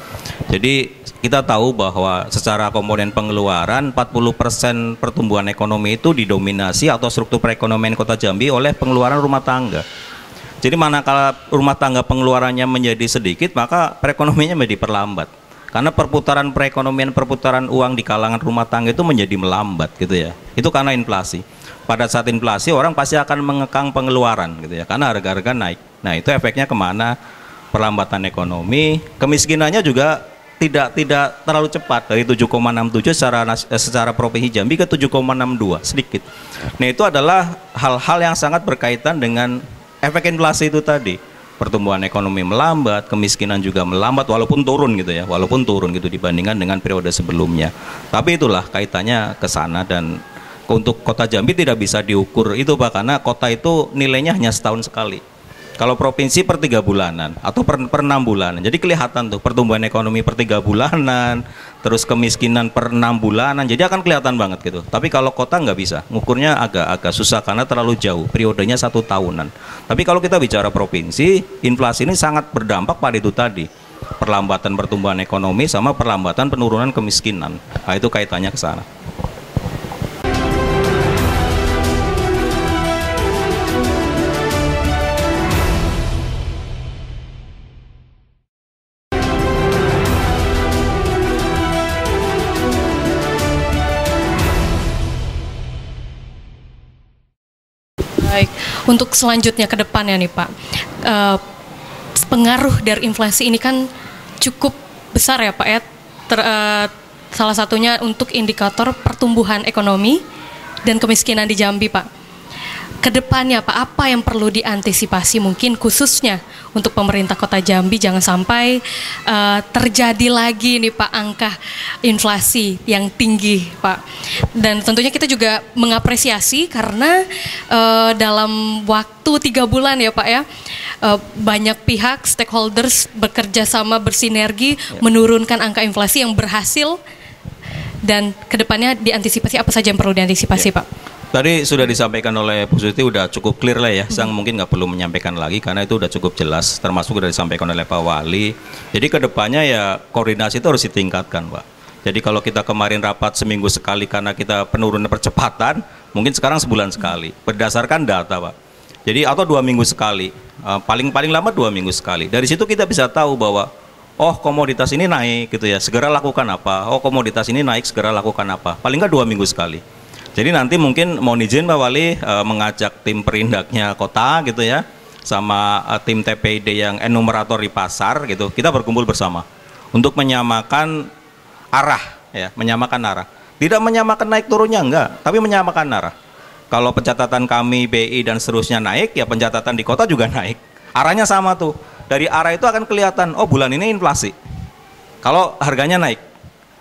[SPEAKER 4] Jadi kita tahu bahwa secara komponen pengeluaran 40% pertumbuhan ekonomi itu didominasi atau struktur perekonomian kota Jambi oleh pengeluaran rumah tangga. Jadi manakala rumah tangga pengeluarannya menjadi sedikit, maka perekonomiannya menjadi perlambat. Karena perputaran perekonomian, perputaran uang di kalangan rumah tangga itu menjadi melambat gitu ya. Itu karena inflasi. Pada saat inflasi orang pasti akan mengekang pengeluaran gitu ya, karena harga-harga naik. Nah itu efeknya ke mana? Perlambatan ekonomi, kemiskinannya juga tidak tidak terlalu cepat dari 7,67 secara eh, secara provinsi Jambi ke 7,62 sedikit. Nah itu adalah hal-hal yang sangat berkaitan dengan efek inflasi itu tadi pertumbuhan ekonomi melambat kemiskinan juga melambat walaupun turun gitu ya walaupun turun gitu dibandingkan dengan periode sebelumnya. Tapi itulah kaitannya ke sana dan untuk kota Jambi tidak bisa diukur itu pak karena kota itu nilainya hanya setahun sekali kalau provinsi per tiga bulanan atau per, per enam bulanan. Jadi kelihatan tuh pertumbuhan ekonomi per tiga bulanan terus kemiskinan per enam bulanan. Jadi akan kelihatan banget gitu. Tapi kalau kota nggak bisa. Ngukurnya agak agak susah karena terlalu jauh. Periodenya satu tahunan. Tapi kalau kita bicara provinsi inflasi ini sangat berdampak pada itu tadi. Perlambatan pertumbuhan ekonomi sama perlambatan penurunan kemiskinan. Nah, itu kaitannya ke sana
[SPEAKER 1] untuk selanjutnya ke depannya nih Pak, Eh, pengaruh dari inflasi ini kan cukup besar ya Pak ya. Ter- eh, salah satunya untuk indikator pertumbuhan ekonomi dan kemiskinan di Jambi Pak. Ke depannya Pak, apa yang perlu diantisipasi mungkin khususnya untuk pemerintah Kota Jambi jangan sampai uh, terjadi lagi nih Pak angka inflasi yang tinggi Pak. Dan tentunya kita juga mengapresiasi karena uh, dalam waktu tiga bulan ya Pak ya uh, banyak pihak stakeholders bekerja sama bersinergi ya. menurunkan angka inflasi yang berhasil dan ke depannya diantisipasi apa saja yang perlu diantisipasi ya. Pak?
[SPEAKER 4] Tadi sudah disampaikan oleh Bu Suti udah cukup clear lah ya. Sang mungkin nggak perlu menyampaikan lagi karena itu udah cukup jelas. Termasuk sudah disampaikan oleh Pak Wali. Jadi ke depannya ya koordinasi itu harus ditingkatkan, Pak. Jadi kalau kita kemarin rapat seminggu sekali karena kita penurunan percepatan, mungkin sekarang sebulan sekali. Berdasarkan data, Pak. Jadi atau dua minggu sekali. Eh, paling paling lama dua minggu sekali. Dari situ kita bisa tahu bahwa oh komoditas ini naik gitu ya. Segera lakukan apa? Oh komoditas ini naik, segera lakukan apa? Paling nggak dua minggu sekali. Jadi nanti mungkin mau izin Pak Wali uh, mengajak tim perindaknya kota gitu ya sama uh, tim TPID yang enumerator di pasar gitu. Kita berkumpul bersama untuk menyamakan arah ya, menyamakan arah. Tidak menyamakan naik turunnya enggak, tapi menyamakan arah. Kalau pencatatan kami BI dan seterusnya naik, ya pencatatan di kota juga naik. Arahnya sama tuh. Dari arah itu akan kelihatan, oh bulan ini inflasi. Kalau harganya naik.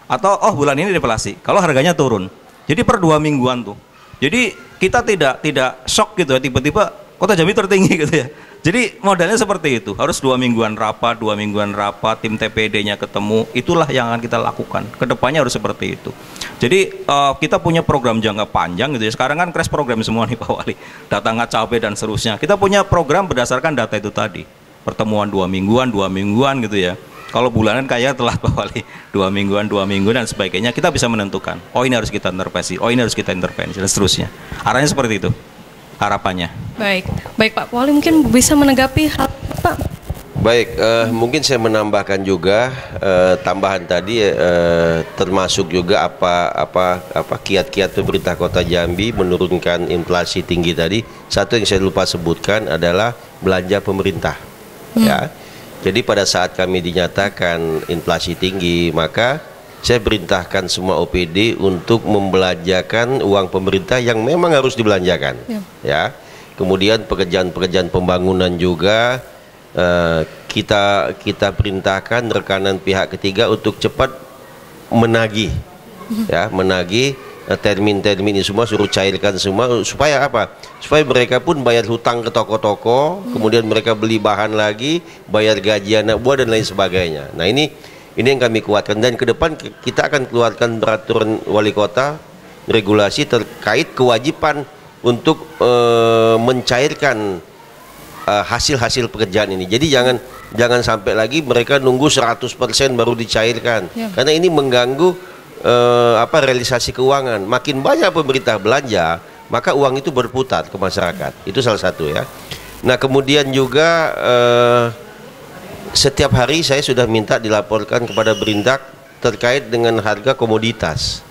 [SPEAKER 4] Atau oh bulan ini deflasi. Kalau harganya turun jadi per dua mingguan tuh. Jadi kita tidak tidak shock gitu ya tiba-tiba kota Jambi tertinggi gitu ya. Jadi modalnya seperti itu, harus dua mingguan rapat, dua mingguan rapat, tim TPD-nya ketemu, itulah yang akan kita lakukan. Ke depannya harus seperti itu. Jadi uh, kita punya program jangka panjang gitu ya. Sekarang kan crash program semua nih Pak Wali, data nggak capek dan seterusnya. Kita punya program berdasarkan data itu tadi, pertemuan dua mingguan, dua mingguan gitu ya. Kalau bulanan kayak telat Pak Wali, dua mingguan, dua minggu dan sebagainya, kita bisa menentukan. Oh ini harus kita intervensi, oh ini harus kita intervensi dan seterusnya. Arahnya seperti itu, harapannya.
[SPEAKER 1] Baik, baik Pak Wali mungkin bisa menanggapi hal Pak.
[SPEAKER 2] Baik, uh, mungkin saya menambahkan juga uh, tambahan tadi uh, termasuk juga apa apa apa kiat-kiat pemerintah Kota Jambi menurunkan inflasi tinggi tadi. Satu yang saya lupa sebutkan adalah belanja pemerintah. Hmm. Ya jadi pada saat kami dinyatakan inflasi tinggi, maka saya perintahkan semua OPD untuk membelanjakan uang pemerintah yang memang harus dibelanjakan. Ya. ya. Kemudian pekerjaan-pekerjaan pembangunan juga uh, kita kita perintahkan rekanan pihak ketiga untuk cepat menagih, ya menagih termin-termin ini semua suruh cairkan semua supaya apa? Supaya mereka pun bayar hutang ke toko-toko, hmm. kemudian mereka beli bahan lagi, bayar gaji anak buah dan lain sebagainya. Nah ini ini yang kami kuatkan dan ke depan kita akan keluarkan peraturan wali kota regulasi terkait kewajiban untuk uh, mencairkan eh, hasil-hasil pekerjaan ini. Jadi jangan jangan sampai lagi mereka nunggu 100% baru dicairkan. Ya. Karena ini mengganggu eh, apa realisasi keuangan. Makin banyak pemerintah belanja, maka uang itu berputar ke masyarakat. Itu salah satu ya. Nah, kemudian juga eh, setiap hari saya sudah minta dilaporkan kepada Berindak terkait dengan harga komoditas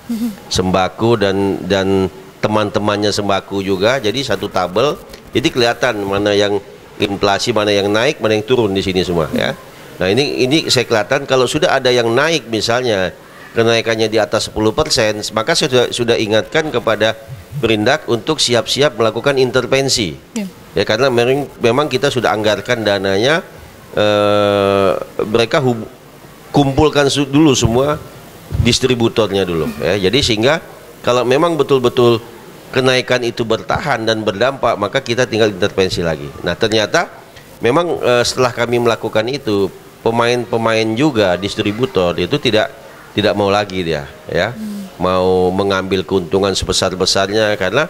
[SPEAKER 2] sembako dan dan teman-temannya sembako juga. Jadi satu tabel, jadi kelihatan mana yang inflasi, mana yang naik, mana yang turun di sini semua ya. Nah ini ini saya kelihatan kalau sudah ada yang naik misalnya kenaikannya di atas 10%, maka saya sudah, sudah ingatkan kepada Berindak untuk siap-siap melakukan intervensi. Ya, ya karena memang, memang kita sudah anggarkan dananya, eh, mereka hub, kumpulkan su dulu semua distributornya dulu. Ya. Jadi sehingga kalau memang betul-betul kenaikan itu bertahan dan berdampak, maka kita tinggal intervensi lagi. Nah ternyata memang eh, setelah kami melakukan itu, pemain-pemain juga distributor itu tidak tidak mau lagi dia ya. Mau mengambil keuntungan sebesar besarnya karena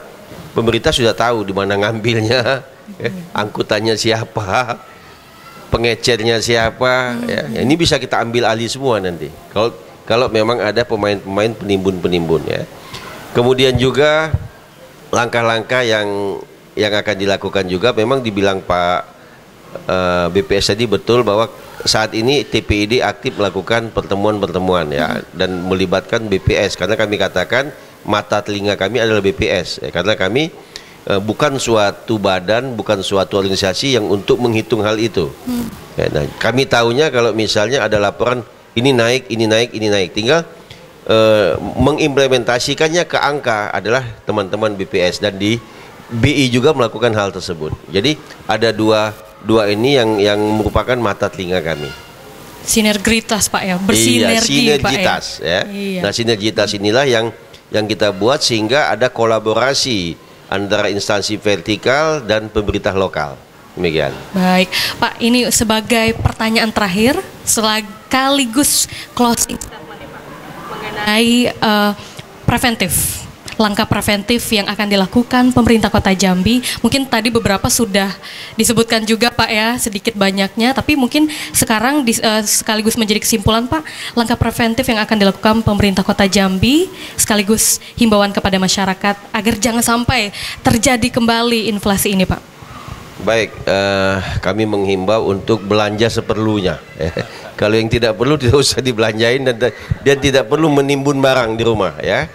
[SPEAKER 2] pemerintah sudah tahu di mana ngambilnya ya. angkutannya siapa pengecernya siapa ya. Ini bisa kita ambil alih semua nanti. Kalau kalau memang ada pemain-pemain penimbun-penimbun ya. Kemudian juga langkah-langkah yang yang akan dilakukan juga memang dibilang Pak uh, eh, BPS tadi betul bahwa saat ini TPID aktif melakukan pertemuan-pertemuan ya hmm. dan melibatkan BPS karena kami katakan mata telinga kami adalah BPS ya, karena kami uh, bukan suatu badan bukan suatu organisasi yang untuk menghitung hal itu. Hmm. Ya, nah, kami tahunya kalau misalnya ada laporan ini naik, ini naik, ini naik, tinggal uh, mengimplementasikannya ke angka adalah teman-teman BPS dan di BI juga melakukan hal tersebut. Jadi ada dua dua ini yang yang merupakan mata telinga kami.
[SPEAKER 1] Sinergitas Pak ya,
[SPEAKER 2] iya,
[SPEAKER 1] bersinergi
[SPEAKER 2] sinergitas
[SPEAKER 1] Pak ya.
[SPEAKER 2] ya.
[SPEAKER 1] Iya.
[SPEAKER 2] Nah, sinergitas inilah yang yang kita buat sehingga ada kolaborasi antara instansi vertikal dan pemerintah lokal. Demikian.
[SPEAKER 1] Baik, Pak, ini sebagai pertanyaan terakhir sekaligus closing statement Pak mengenai eh, preventif. Langkah preventif yang akan dilakukan pemerintah Kota Jambi. Mungkin tadi beberapa sudah disebutkan juga Pak ya, sedikit banyaknya, tapi mungkin sekarang dis- eh, sekaligus menjadi kesimpulan Pak, langkah preventif yang akan dilakukan pemerintah Kota Jambi sekaligus himbauan kepada masyarakat agar jangan sampai terjadi kembali inflasi ini, Pak.
[SPEAKER 2] Baik, eh, kami menghimbau untuk belanja seperlunya. Kalau yang tidak perlu tidak usah dibelanjain dan dan tidak perlu menimbun barang di rumah ya.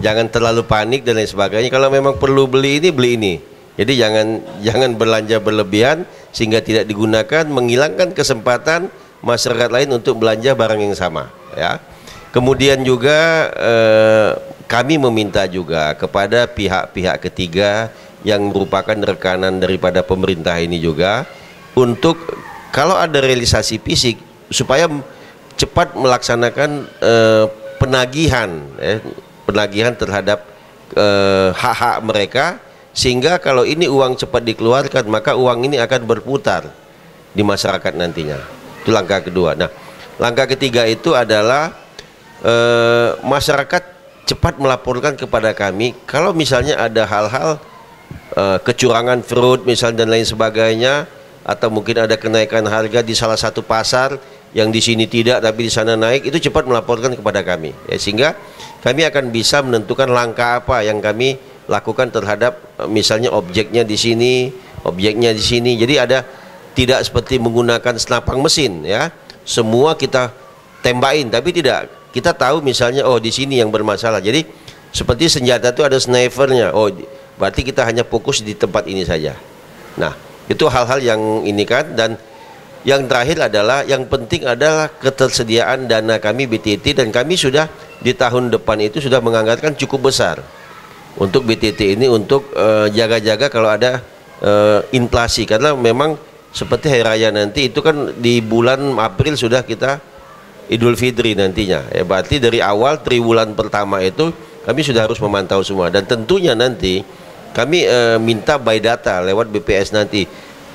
[SPEAKER 2] Jangan terlalu panik dan lain sebagainya. Kalau memang perlu beli ini beli ini. Jadi jangan jangan belanja berlebihan sehingga tidak digunakan menghilangkan kesempatan masyarakat lain untuk belanja barang yang sama ya. Kemudian juga eh, kami meminta juga kepada pihak-pihak ketiga yang merupakan rekanan daripada pemerintah ini juga untuk kalau ada realisasi fisik supaya cepat melaksanakan eh, penagihan eh, penagihan terhadap eh, hak-hak mereka sehingga kalau ini uang cepat dikeluarkan maka uang ini akan berputar di masyarakat nantinya. Itu langkah kedua. Nah langkah ketiga itu adalah eh, masyarakat cepat melaporkan kepada kami kalau misalnya ada hal-hal eh, kecurangan fraud misalnya dan lain sebagainya atau mungkin ada kenaikan harga di salah satu pasar yang di sini tidak tapi di sana naik itu cepat melaporkan kepada kami. Ya sehingga kami akan bisa menentukan langkah apa yang kami lakukan terhadap eh, misalnya objeknya di sini objeknya di sini. Jadi ada tidak seperti menggunakan senapang mesin ya. Semua kita tembakin tapi tidak. Kita tahu misalnya oh di sini yang bermasalah. Jadi seperti senjata itu ada snipernya. Oh berarti kita hanya fokus di tempat ini saja. Nah itu hal-hal yang ini kan dan yang terakhir adalah yang penting adalah ketersediaan dana kami BTT dan kami sudah di tahun depan itu sudah menganggarkan cukup besar. Untuk BTT ini untuk eh, jaga-jaga kalau ada eh, inflasi. Karena memang seperti hari raya nanti itu kan di bulan April sudah kita Idul Fitri nantinya. Ya berarti dari awal triwulan pertama itu kami sudah harus memantau semua. Dan tentunya nanti kami eh, minta by data lewat BPS nanti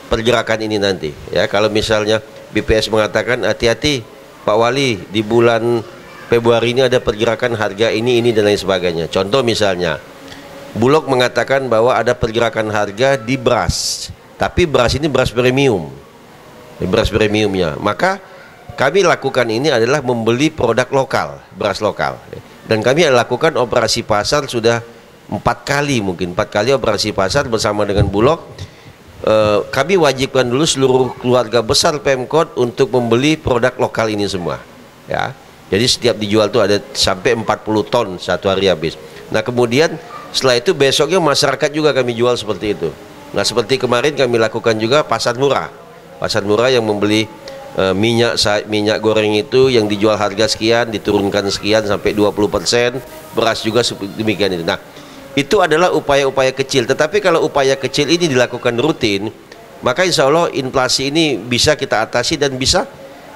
[SPEAKER 2] pergerakan ini nanti ya. Kalau misalnya BPS mengatakan hati-hati Pak Wali di bulan Februari ini ada pergerakan harga ini ini dan lain sebagainya. Contoh misalnya Bulog mengatakan bahwa ada pergerakan harga di beras tapi beras ini beras premium. Beras premiumnya. Maka kami lakukan ini adalah membeli produk lokal beras lokal. Dan kami lakukan operasi pasar sudah empat kali mungkin. Empat kali operasi pasar bersama dengan Bulog Eh, kami wajibkan dulu seluruh keluarga besar Pemkot untuk membeli produk lokal ini semua ya. Jadi setiap dijual tuh ada sampai 40 ton satu hari habis. Nah kemudian setelah itu besoknya masyarakat juga kami jual seperti itu. Nah seperti kemarin kami lakukan juga pasar murah. Pasar murah yang membeli eh, minyak minyak goreng itu yang dijual harga sekian diturunkan sekian sampai 20% beras juga demikian itu. Nah itu adalah upaya-upaya kecil. Tetapi kalau upaya kecil ini dilakukan rutin maka insya Allah inflasi ini bisa kita atasi dan bisa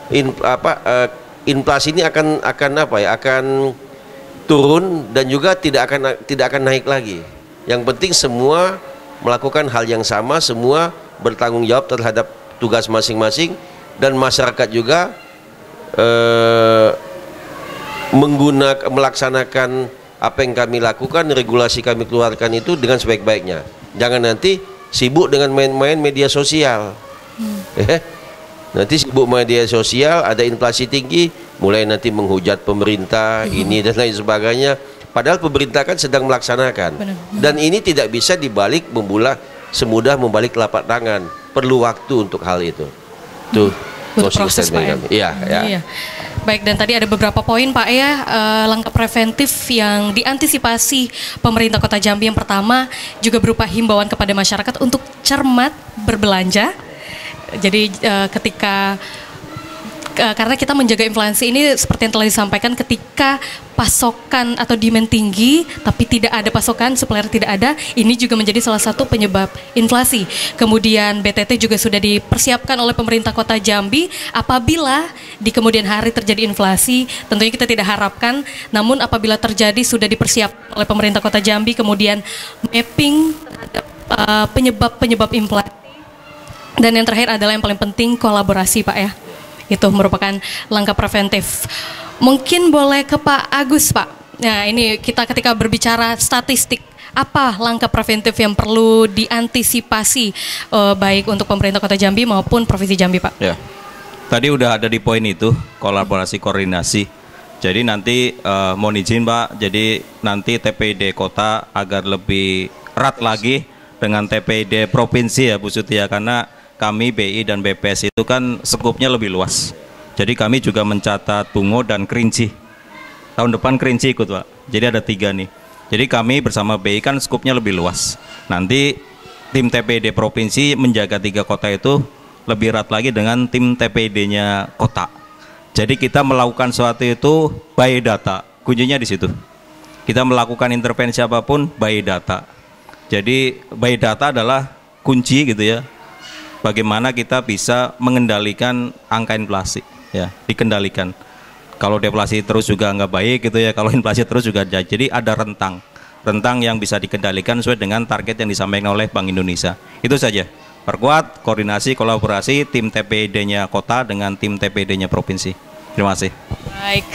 [SPEAKER 2] in, apa eh, inflasi ini akan akan apa ya akan turun dan juga tidak akan tidak akan naik lagi. Yang penting semua melakukan hal yang sama semua bertanggung jawab terhadap tugas masing-masing dan masyarakat juga eh, menggunakan melaksanakan apa yang kami lakukan regulasi kami keluarkan itu dengan sebaik-baiknya. Jangan nanti sibuk dengan main-main media sosial. Eh, nanti sibuk media sosial ada inflasi tinggi mulai nanti menghujat pemerintah ini dan lain sebagainya. Padahal pemerintah kan sedang melaksanakan.
[SPEAKER 1] Benar.
[SPEAKER 2] dan ini tidak bisa dibalik membulah semudah membalik telapak tangan. Perlu waktu untuk hal itu. Tuh
[SPEAKER 1] Butuh proses Pak ya.
[SPEAKER 2] kami. iya ya
[SPEAKER 1] Iya. Baik dan tadi ada beberapa poin Pak ya eh, langkah preventif yang diantisipasi pemerintah Kota Jambi yang pertama juga berupa himbauan kepada masyarakat untuk cermat berbelanja. Jadi eh, ketika Ke- karena kita menjaga inflasi ini seperti yang telah disampaikan ketika pasokan atau demand tinggi tapi tidak ada pasokan supplier tidak ada ini juga menjadi salah satu penyebab inflasi. Kemudian BTT juga sudah dipersiapkan oleh pemerintah kota Jambi. Apabila di kemudian hari terjadi inflasi tentunya kita tidak harapkan. Namun apabila terjadi sudah dipersiapkan oleh pemerintah kota Jambi. Kemudian mapping uh, penyebab-penyebab inflasi. Dan yang terakhir adalah yang paling penting kolaborasi Pak ya. Itu merupakan langkah preventif. Mungkin boleh ke Pak Agus Pak. Nah ini kita ketika berbicara statistik apa langkah preventif yang perlu diantisipasi eh, baik untuk pemerintah Kota Jambi maupun Provinsi Jambi Pak?
[SPEAKER 4] Ya. Tadi udah ada di poin itu kolaborasi koordinasi. Jadi nanti eh, mohon izin Pak, jadi nanti TPD kota agar lebih erat lagi dengan TPD provinsi ya Bu Sutia karena kami BI dan BPS itu kan skupnya lebih luas. Jadi kami juga mencatat Bungo dan Kerinci. Tahun depan Kerinci ikut Pak. Jadi ada tiga nih. Jadi kami bersama BI kan skupnya lebih luas. Nanti tim TPD provinsi menjaga tiga kota itu lebih erat lagi dengan tim TPD-nya kota. Jadi kita melakukan sesuatu itu by data. Kuncinya di situ. Kita melakukan intervensi apa pun by data. Jadi by data adalah kunci gitu ya. Bagaimana kita bisa mengendalikan angka inflasi ya, dikendalikan. Kalau deflasi terus juga nggak baik gitu ya. Kalau inflasi terus juga ja- jadi ada rentang, rentang yang bisa dikendalikan sesuai dengan target yang disampaikan oleh Bank Indonesia. Itu saja. Perkuat koordinasi kolaborasi tim TPD-nya kota dengan tim TPD-nya provinsi. Terima kasih.
[SPEAKER 1] Baik,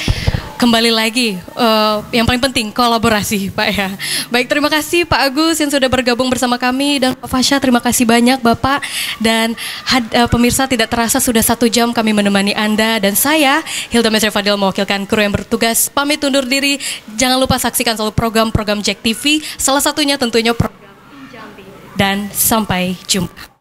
[SPEAKER 1] kembali lagi eh, yang paling penting kolaborasi Pak ya. Baik, terima kasih Pak Agus yang sudah bergabung bersama kami dan Pak Fasya terima kasih banyak Bapak dan had- eh, pemirsa tidak terasa sudah satu jam kami menemani Anda dan saya Hilda Mesri Fadil mewakilkan kru yang bertugas pamit undur diri. Jangan lupa saksikan selalu program-program Jack TV, salah satunya tentunya program dan sampai jumpa.